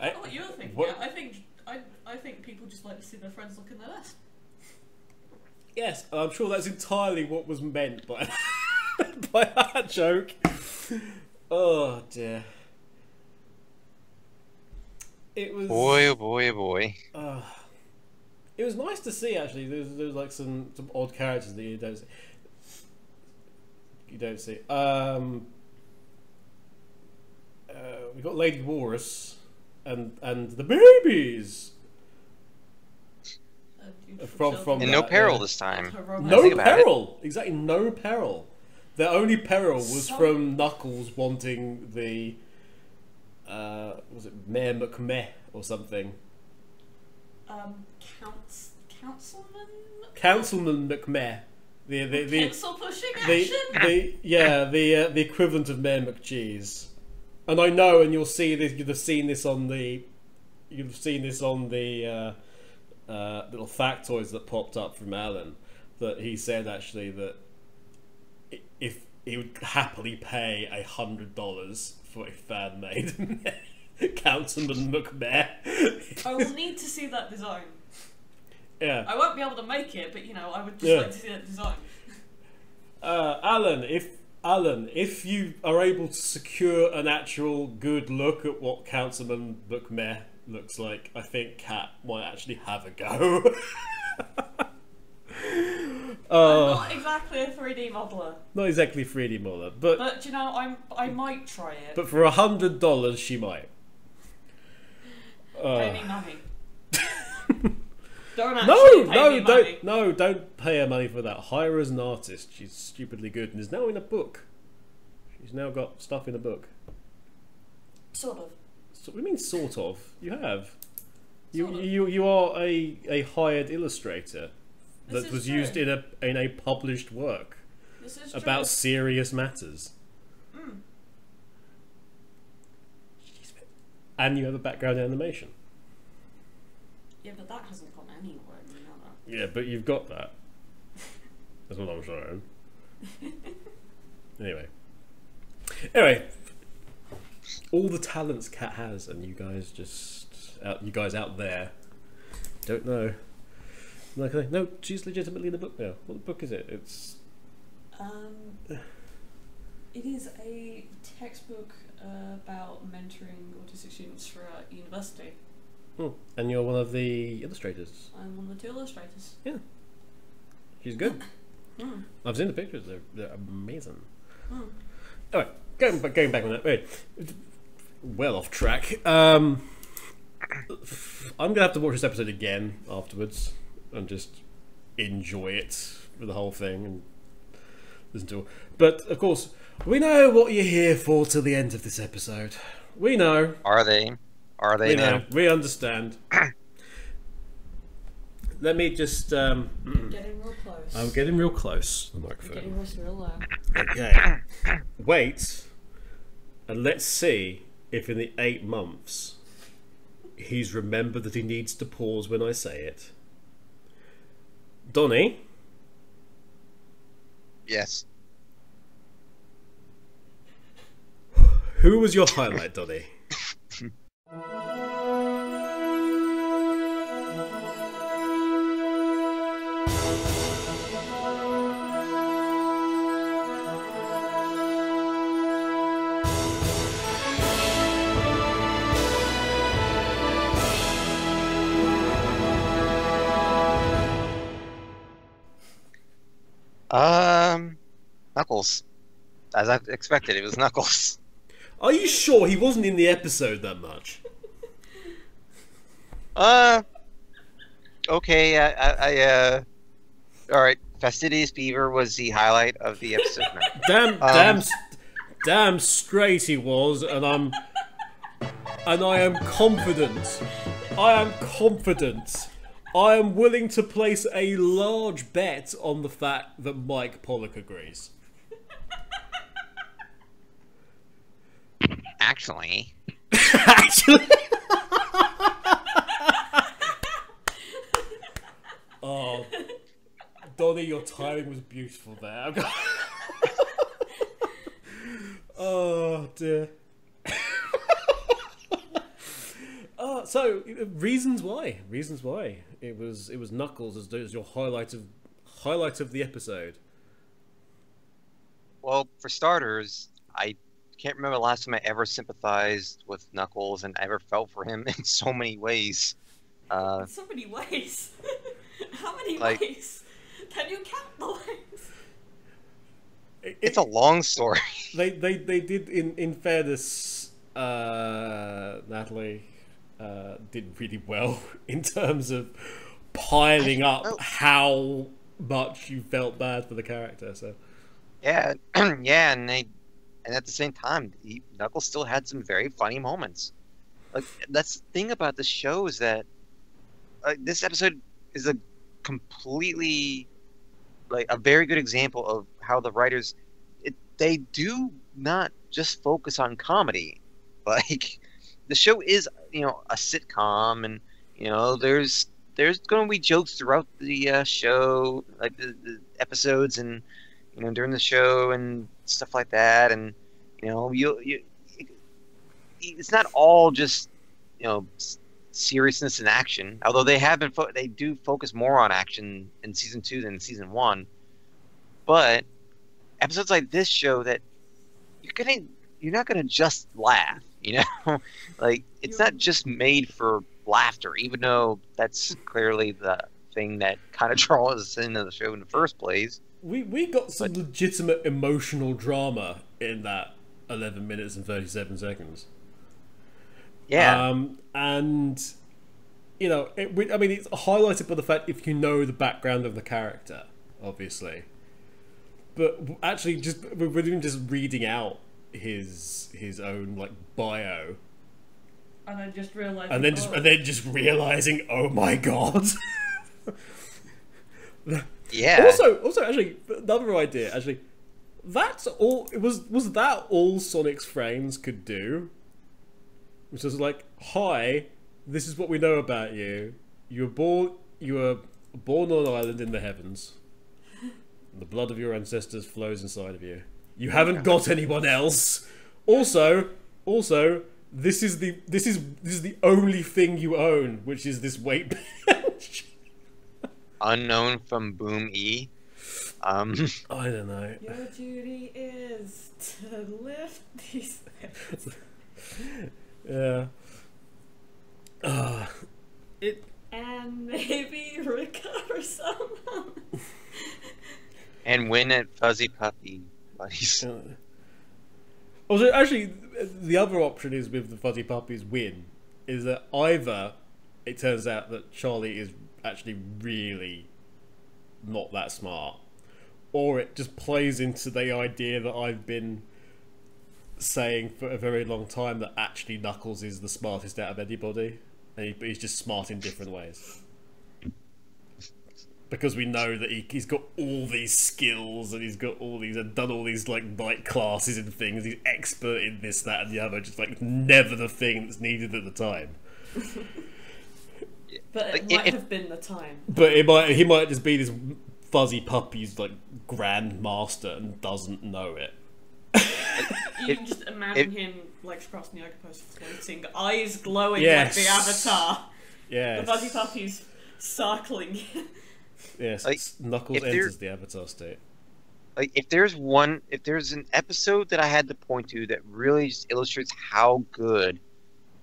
don't know what you're thinking. What- I think I I think people just like to see their friends looking their best. yes, I'm sure that's entirely what was meant by [laughs] by that joke. Oh dear. It was. Boy, oh boy, oh boy. Uh, it was nice to see actually. There's there's like some, some odd characters that you don't see. You don't see. Um, uh, we got Lady Walrus and and the babies Uh, from children. from And no that, peril yeah. this time. No Think it. peril. Exactly, no peril. Their only peril was So- from Knuckles wanting the uh, was it Mayor McMeh or something? Um, counts, councilman? Councilman McMeh. The the the, Pencil pushing the, action? the yeah the uh, the equivalent of Mayor McCheese. And I know, and you'll see this. You'd have seen this on the. You'd have seen this on the uh, uh, little factoids that popped up from Alan. That he said actually that if he would happily pay a hundred dollars for a fan made [laughs] [laughs] Councilman McMahon. I will need to see that design. yeah. I won't be able to make it, but you know, I would just Yeah. like to see that design. Uh, Alan, if Alan, if you are able to secure an actual good look at what Councilman McMeh looks like, I think Cat might actually have a go. [laughs] I'm uh, not exactly a 3D modeler, not exactly 3D modeler, but but you know, I'm I might try it. but for a hundred dollars, she might. Pay Uh, me money. don't no, pay no, me don't, money. no, don't pay her money for that. Hire her as an artist. She's stupidly good and is now in a book. She's now got stuff in a book. Sort of. So, what do you mean, sort of? You have. You, Sort you, you are a, a hired illustrator that that is was used in a in a published work This is about true. serious matters. Mm. And you have a background animation. Yeah, but that hasn't gone anywhere. You know that. Yeah, but you've got that. That's what I'm showing. anyway. Anyway. All the talents Cat has, and you guys just out, you guys out there don't know. Like, like, no, she's legitimately in the book now. What book is it? It's Um, it is a textbook about mentoring autistic students for a university. oh, and you're one of the illustrators. I'm one of the two illustrators. Yeah. She's good. [laughs] Mm. I've seen the pictures. They're, they're amazing. Mm. Anyway, going back, going back on that. Wait, well off track. Um, I'm gonna have to watch this episode again afterwards and just enjoy it for the whole thing and listen to it. But of course, we know what you're here for till the end of this episode. We know. Are they? Are they we now? know. We understand. [clears throat] Let me just. Um, Getting real close. I'm getting real close. The microphone. Getting real, real low. Okay. Wait, and let's see if in the eight months he's remembered that he needs to pause when I say it. Donnie, Yes. Who was your highlight, Donnie? Um, Knuckles. As I expected, it was Knuckles. Are you sure he wasn't in the episode that much? Uh, okay. I, I, I uh, all right. Fastidious Beaver was the highlight of the episode. No. [laughs] Damn, Um, damn, damn straight he was, and I'm, and I am confident. I am confident. I am willing to place a large bet on the fact that Mike Pollock agrees. Actually, Actually. oh, Donnie, your timing was beautiful there. [laughs] Oh dear. [laughs] uh, so reasons why? Reasons why it was it was Knuckles as, as your highlight of highlight of the episode. well, for starters, I can't remember the last time I ever sympathized with Knuckles and ever felt for him [laughs] in so many ways. Uh, so many ways. [laughs] How many Like- ways? [laughs] Can you count the ways? It- it's a long story. they they they did in in fairness uh natalie uh did really well in terms of piling up Oh. how much you felt bad for the character so Yeah, [clears throat] yeah, and they, and at the same time, he, Knuckles still had some very funny moments. Like that's the thing about the show is that uh, this episode is a completely like a very good example of how the writers it, they do not just focus on comedy. [laughs] Like the show is you know a sitcom, and you know there's there's going to be jokes throughout the uh, show, like the, the episodes and you know during the show and stuff like that. And you know you you it's not all just you know seriousness and action. Although they have been fo- they do focus more on action in season 2 than season 1 but episodes like this show that you're gonna you're not gonna just laugh you know? [laughs] Like it's not just made for laughter even though that's clearly the thing that kind of [laughs] draws us into the show in the first place We we got some legitimate emotional drama in that eleven minutes and thirty seven seconds. yeah Um, and you know, it, we- I mean, it's highlighted by the fact if you know the background of the character, obviously. But actually, just we're we're even just reading out his his own like bio, And I just realised. and then just oh, and then just realizing, oh my god. [laughs] yeah Also, also, actually, another idea. Actually, that's all. It was was that all Sonic's frames could do? Which was like, "Hi, this is what we know about you. You were born. You were born on an island in the heavens. The blood of your ancestors flows inside of you. You haven't got anyone else. Also, also." This is the this is this is the only thing you own, which is this weight. [laughs] unknown from Boom E. Um, [laughs] I don't know. Your duty is to lift these. Things. [laughs] Yeah. Uh, it and maybe recover some. [laughs] and win at Fuzzy Puppy Buddies. uh, also actually the other option is with the fuzzy puppies win is that either it turns out that Charlie is actually really not that smart or it just plays into the idea that I've been saying for a very long time that actually Knuckles is the smartest out of anybody and he, he's just smart in different ways because we know that he, he's got all these skills and he's got all these and done all these like night classes and things. He's expert in this, that, and the other. Just like never the thing that's needed at the time. [laughs] But it Like, might if- have been the time. But it might he might just be this fuzzy puppy's like grandmaster and doesn't know it. You can just imagine it- him legs crossed in the yoga pose, floating, eyes glowing Yes. like the avatar. Yeah. The fuzzy puppy's circling. Yes. Like, Knuckles if there- enters the avatar state. Like, if there's one, if there's an episode that I had to point to that really just illustrates how good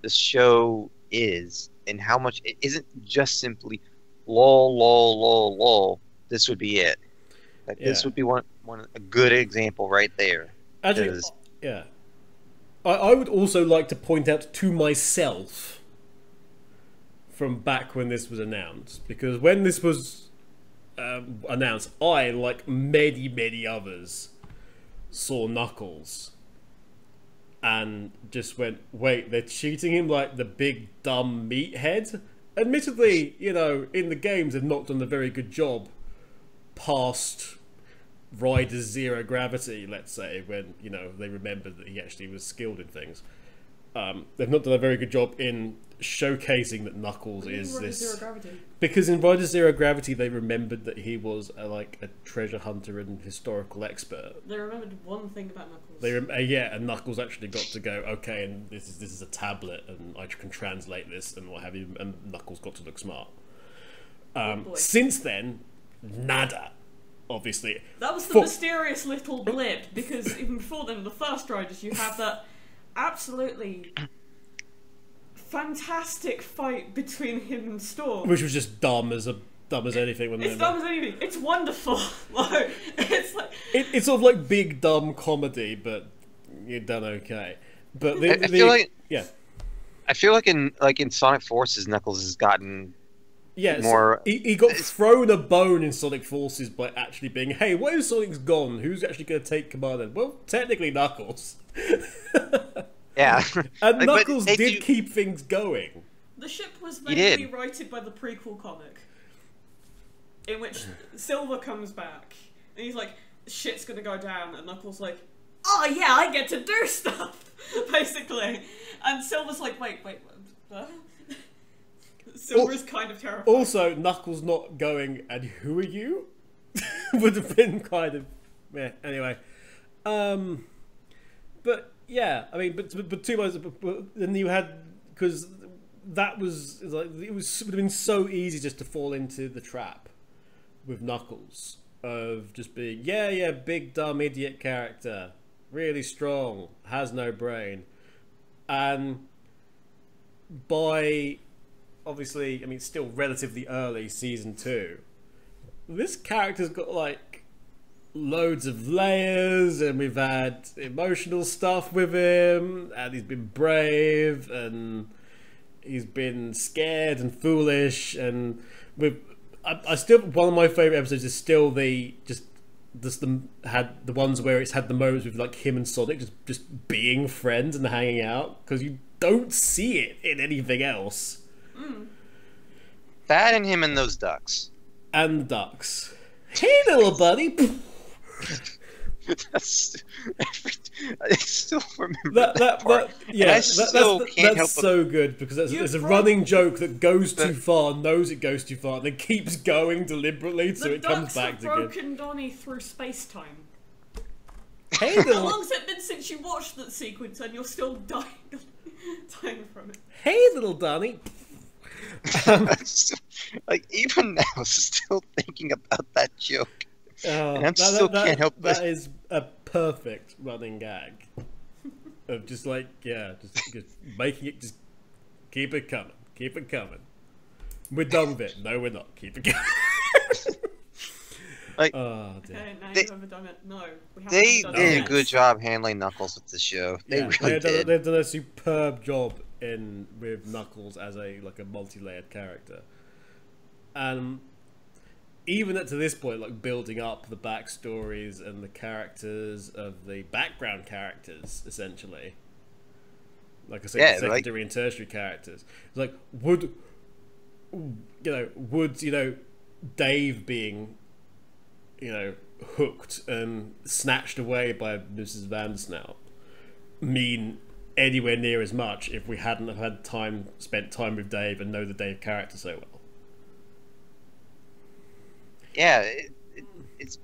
the show is and how much it isn't just simply lol, lol, lol, lol. This would be it. Like, this would be one, one a good example right there. Actually, yeah. I, I would also like to point out to myself from back when this was announced, because when this was um, announced, I, like many, many others, saw Knuckles and just went, wait, they're cheating him like the big dumb meathead? Admittedly, you know, in the games, they've not done a very good job past Riders Zero Gravity, let's say, when you know they remembered that he actually was skilled in things. Um, they've not done a very good job in showcasing that Knuckles is this because in Rider Zero Gravity they remembered that he was a, like a treasure hunter and historical expert. They remembered one thing about Knuckles. They rem- uh, yeah, and Knuckles actually got to go okay, and this is this is a tablet, and I can translate this and what have you. And Knuckles got to look smart. Um, since then, nada. Obviously, That was the For- mysterious little blip because even before then, the first Riders, you have that absolutely fantastic fight between him and Storm. which was just dumb as a dumb as anything when they It's dumb as anything. It's wonderful. [laughs] like, it's like it, it's sort of like big dumb comedy, but you're done okay. But the, I- I the- feel like- yeah, I feel like in like in Sonic Forces, Knuckles has gotten Yeah, so more. he, he got thrown a bone in Sonic Forces by actually being, hey, what if Sonic's gone? Who's actually going to take command then? Well, technically Knuckles. [laughs] yeah, [laughs] And [laughs] Like, Knuckles did do- keep things going. The ship was He vaguely did. righted by the prequel comic, in which Silver comes back and he's like, "Shit's gonna go down," and Knuckles like, "Oh yeah, I get to do [laughs] stuff," basically. And Silver's like, "Wait, wait, what?" Silver's kind of terrified. Also, Knuckles not going, and who are you? Would have been kind of. Yeah, anyway. Um, but yeah, I mean, but but, two months, then you had because that was like it was would have been so easy just to fall into the trap with Knuckles of just being yeah yeah big dumb idiot character, really strong, has no brain, and by obviously, I mean, still relatively early season two. This character's got like loads of layers, and we've had emotional stuff with him, and he's been brave, and he's been scared and foolish, and with I, I still one of my favorite episodes is still the just. Just the had the ones where it's had the moments with like him and Sonic just just being friends and hanging out because you don't see it in anything else. that and him and those ducks. and the ducks. Hey, little buddy. [laughs] That's, I still remember That that, that, part. that yeah, I that, that's, can't that's help so good because it's, You there's a running joke that goes too far, knows it goes too far, and then keeps going deliberately so it comes back have to good. broken Donnie through space time. Hey, How little, long's it been since you watched that sequence and you're still dying, [laughs] dying from it? hey, little Donnie. I'm still- like even now, still thinking about that joke. Oh, And I still can't help That but- is a perfect running gag of just like yeah, just, just making it just keep it coming, keep it coming. We're done with it. No, we're not. Keep it going. [laughs] Like- oh dear. Okay, now They- you've overdone it. No, we haven't They overdone did it a good job handling Knuckles with the show. They yeah, really they've done, did. they've done a superb job in with Knuckles as a like a multi-layered character, and even up to this point, like building up the backstories and the characters of the background characters, essentially. Like I said, Yeah, the like- secondary and tertiary characters. It's like would you know would you know Dave being you know hooked and snatched away by Mrs. Vandersnout mean anywhere near as much if we hadn't have had time spent time with Dave and know the Dave character so well. Yeah, it, it, it's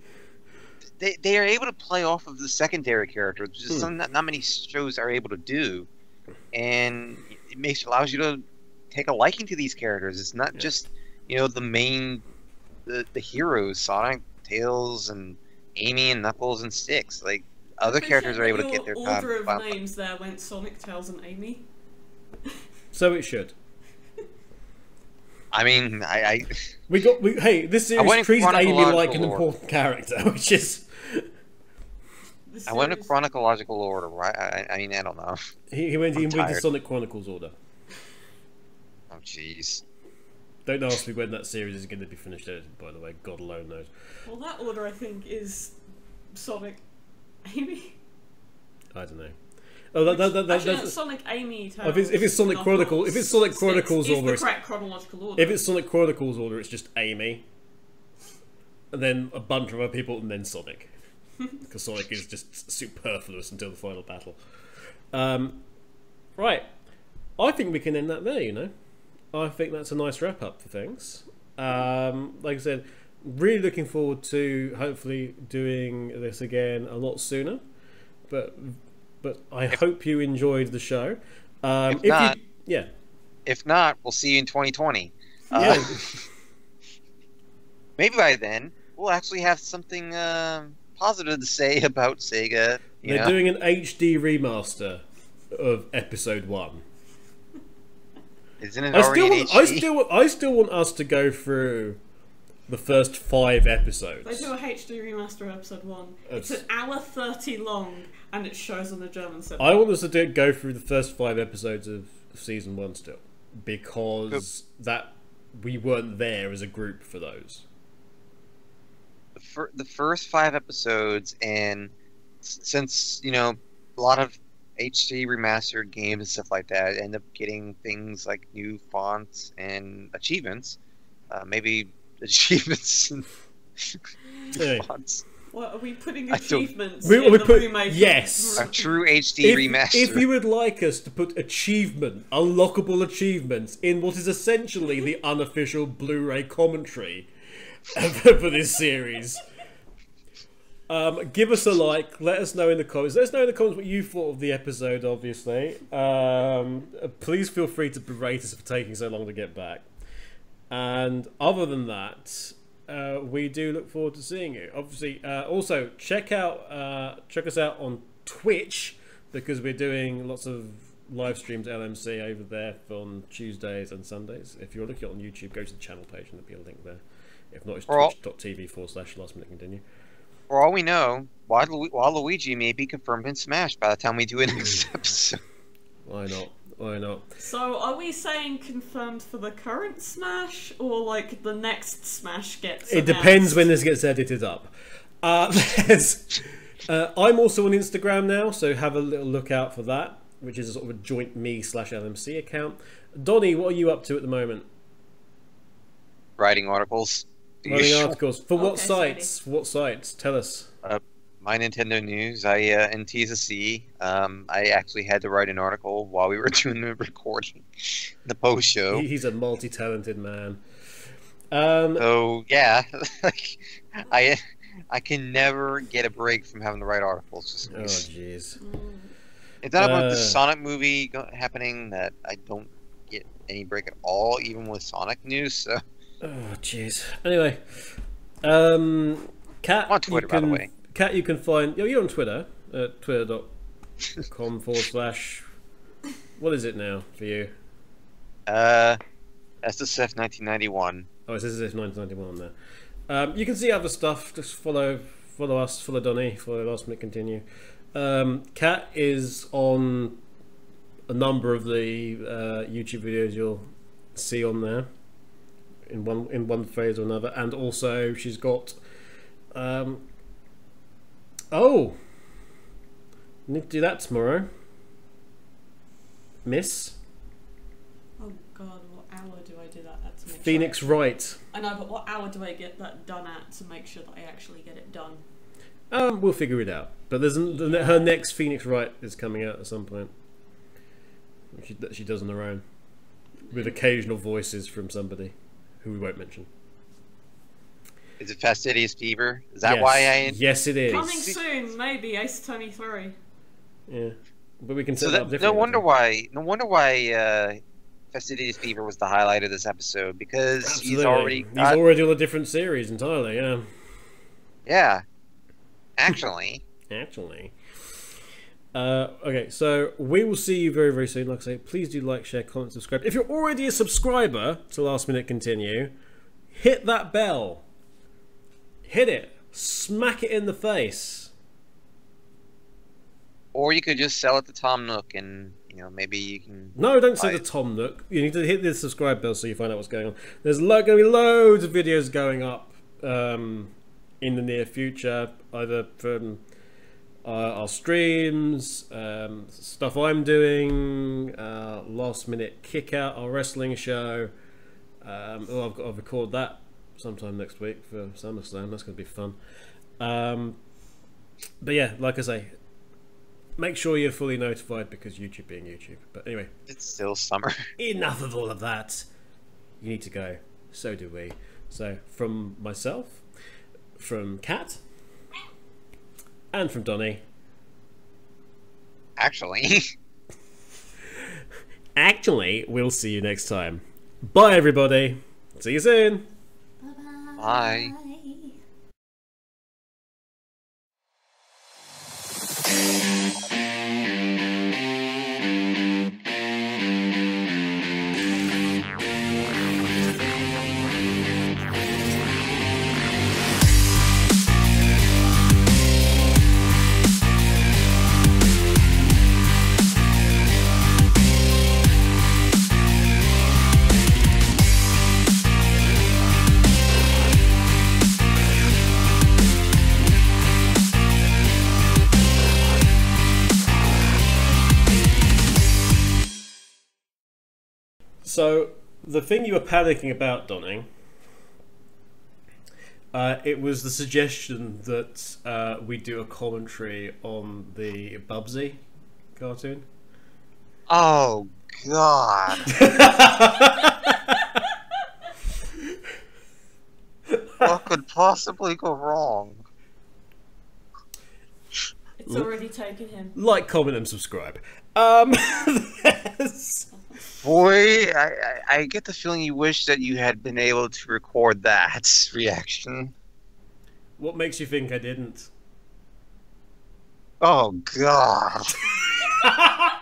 they they are able to play off of the secondary characters, which is Hmm. something that not many shows are able to do, and it makes allows you to take a liking to these characters. It's not Yeah. just you know the main the the heroes, Sonic, Tails, and Amy and Knuckles and Sticks. Like other Appreciate characters are able to get their time. order of final- names there went Sonic, Tails, and Amy. So it should. I mean, I, I We got we, hey, this went series in treated Amy chronological like an order. important character, [laughs] which is I went in chronological order, right? I, I mean, I don't know. he, he went he [laughs] I'm went to tired. Sonic Chronicles order. Oh, jeez. Don't ask me when that series is going to be finished uh, by the way. God alone knows. Well, that order I think is Sonic, Amy. I don't know. Oh, that, that, that, that, Actually, that's, Sonic, Amy, Tails. if it's- if it's Sonic Knuckles, Chronicle- if it's Sonic Chronicles is order, the correct chronological order. if it's Sonic Chronicles order, it's just Amy, and then a bunch of other people, and then Sonic, [laughs] because Sonic is just superfluous until the final battle. Um, right, I think we can end that there. You know, I think that's a nice wrap up for things. Um, like I said, really looking forward to hopefully doing this again a lot sooner. But but I hope you enjoyed the show. Um, If not- you, yeah, If not, we'll see you in 2020. yeah. Uh, [laughs] maybe by then we'll actually have something um positive to say [laughs] about Sega. You They're know? doing an HD remaster of episode one. Isn't it I already still, want, I still, I still want us to go through the first five episodes. They do a HD remaster episode one. It's, It's- an hour thirty long, and it shows on the German sub. I want us to do, go through the first five episodes of season one still, because that we weren't there as a group for those. the, fir- the first five episodes, and s- since you know a lot of HD remastered games and stuff like that end up getting things like new fonts and achievements, uh, maybe achievements [laughs] and Hey. fonts. What are we putting I don't- achievements We- in we the put- remake? yes. A true HD If, remaster. if you would like us to put achievement, unlockable achievements, in what is essentially the unofficial Blu-ray commentary [laughs] for this series, um, give us a like. Let us know in the comments. Let us know in the comments what you thought of the episode. Obviously, um, please feel free to berate us for taking so long to get back. And other than that, uh, we do look forward to seeing you. Obviously, uh, also check out uh, check us out on Twitch because we're doing lots of live streams LMC over there on Tuesdays and Sundays. If you're looking on YouTube, go to the channel page and there'll be a link there. If not, it's twitch.tv forward slash last minute continue. For all we know, Waluigi may be confirmed in Smash by the time we do it next [laughs] episode. Why not? Why not? So, are we saying confirmed for the current Smash, or like the next Smash gets? It depends when this gets edited up. Uh, [laughs] there's, uh, I'm also on Instagram now, so have a little look out for that, which is a sort of a joint me slash LMC account. Donnie, what are you up to at the moment? Writing articles. Writing articles for what sites? For what sites? Tell us. My Nintendo news. I uh, in T.S.C. Um, I actually had to write an article while we were [laughs] doing the recording, the post show. He, he's a multi-talented man. Um, So yeah, [laughs] like I I can never get a break from having to write articles. Just oh jeez. it's not about Uh. the Sonic movie go- happening that I don't get any break at all, even with Sonic news. So Oh jeez. Anyway, um, Cat. On Twitter, you by the way. Cat, you can find. Oh, you're on Twitter at twitter.com forward slash. What is it now for you? uh, SSF 1991. Oh, it's 1991 there. Um, you can see other stuff. Just follow, follow us, follow Donnie, follow Last Minute Continue. Um, Cat is on a number of the uh, YouTube videos you'll see on there in one in one phase or another, and also she's got. Um, oh, need to do that tomorrow, Miss Oh God, what hour do I do that at to make sure Phoenix I, Wright. I know, but what hour do I get that done at to make sure that I actually get it done? Um, we'll figure it out. But there's the- her next Phoenix Wright is coming out at some point. She, that she does on her own, with occasional voices from somebody who we won't mention. Is it Fastidious Fever? Is that yes. why I? Yes, it is. Coming soon, maybe Ace Attorney Three. Yeah, but we can So set that, that up no wonder why. No wonder why. Uh, Fastidious Fever was the highlight of this episode because Absolutely. he's already he's got- already on a different series entirely. Yeah, yeah. Actually, [laughs] actually. Uh, okay, so we will see you very, very soon. Like I say, please do like, share, comment, subscribe. If you're already a subscriber to Last Minute Continue, hit that bell. Hit it. Smack it in the face. or you could just sell it to Tom Nook and you know maybe you can. No, don't say I- the Tom Nook. You need to hit the subscribe bell so you find out what's going on. There's lo- going to be loads of videos going up um, in the near future, either from uh, our streams, um, stuff I'm doing, uh, last minute kick out, our wrestling show. Um, oh, I've got to record that sometime next week for SummerSlam. That's going to be fun. Um, but yeah, like I say, make sure you're fully notified because YouTube being YouTube. But anyway, It's still summer. [laughs] enough of all of that. You need to go. So do we. So from myself, from Cat, and from Donnie. Actually. [laughs] Actually, we'll see you next time. Bye, everybody. See you soon. Bye. The thing you were panicking about, Donning, uh, it was the suggestion that uh, we do a commentary on the Bubsy cartoon. Oh God! [laughs] what could possibly go wrong? It's already taken him. Like, comment, and subscribe. Um, [laughs] there's- Boy, I, I, I get the feeling you wish that you had been able to record that [laughs] reaction. what makes you think I didn't? Oh God! [laughs]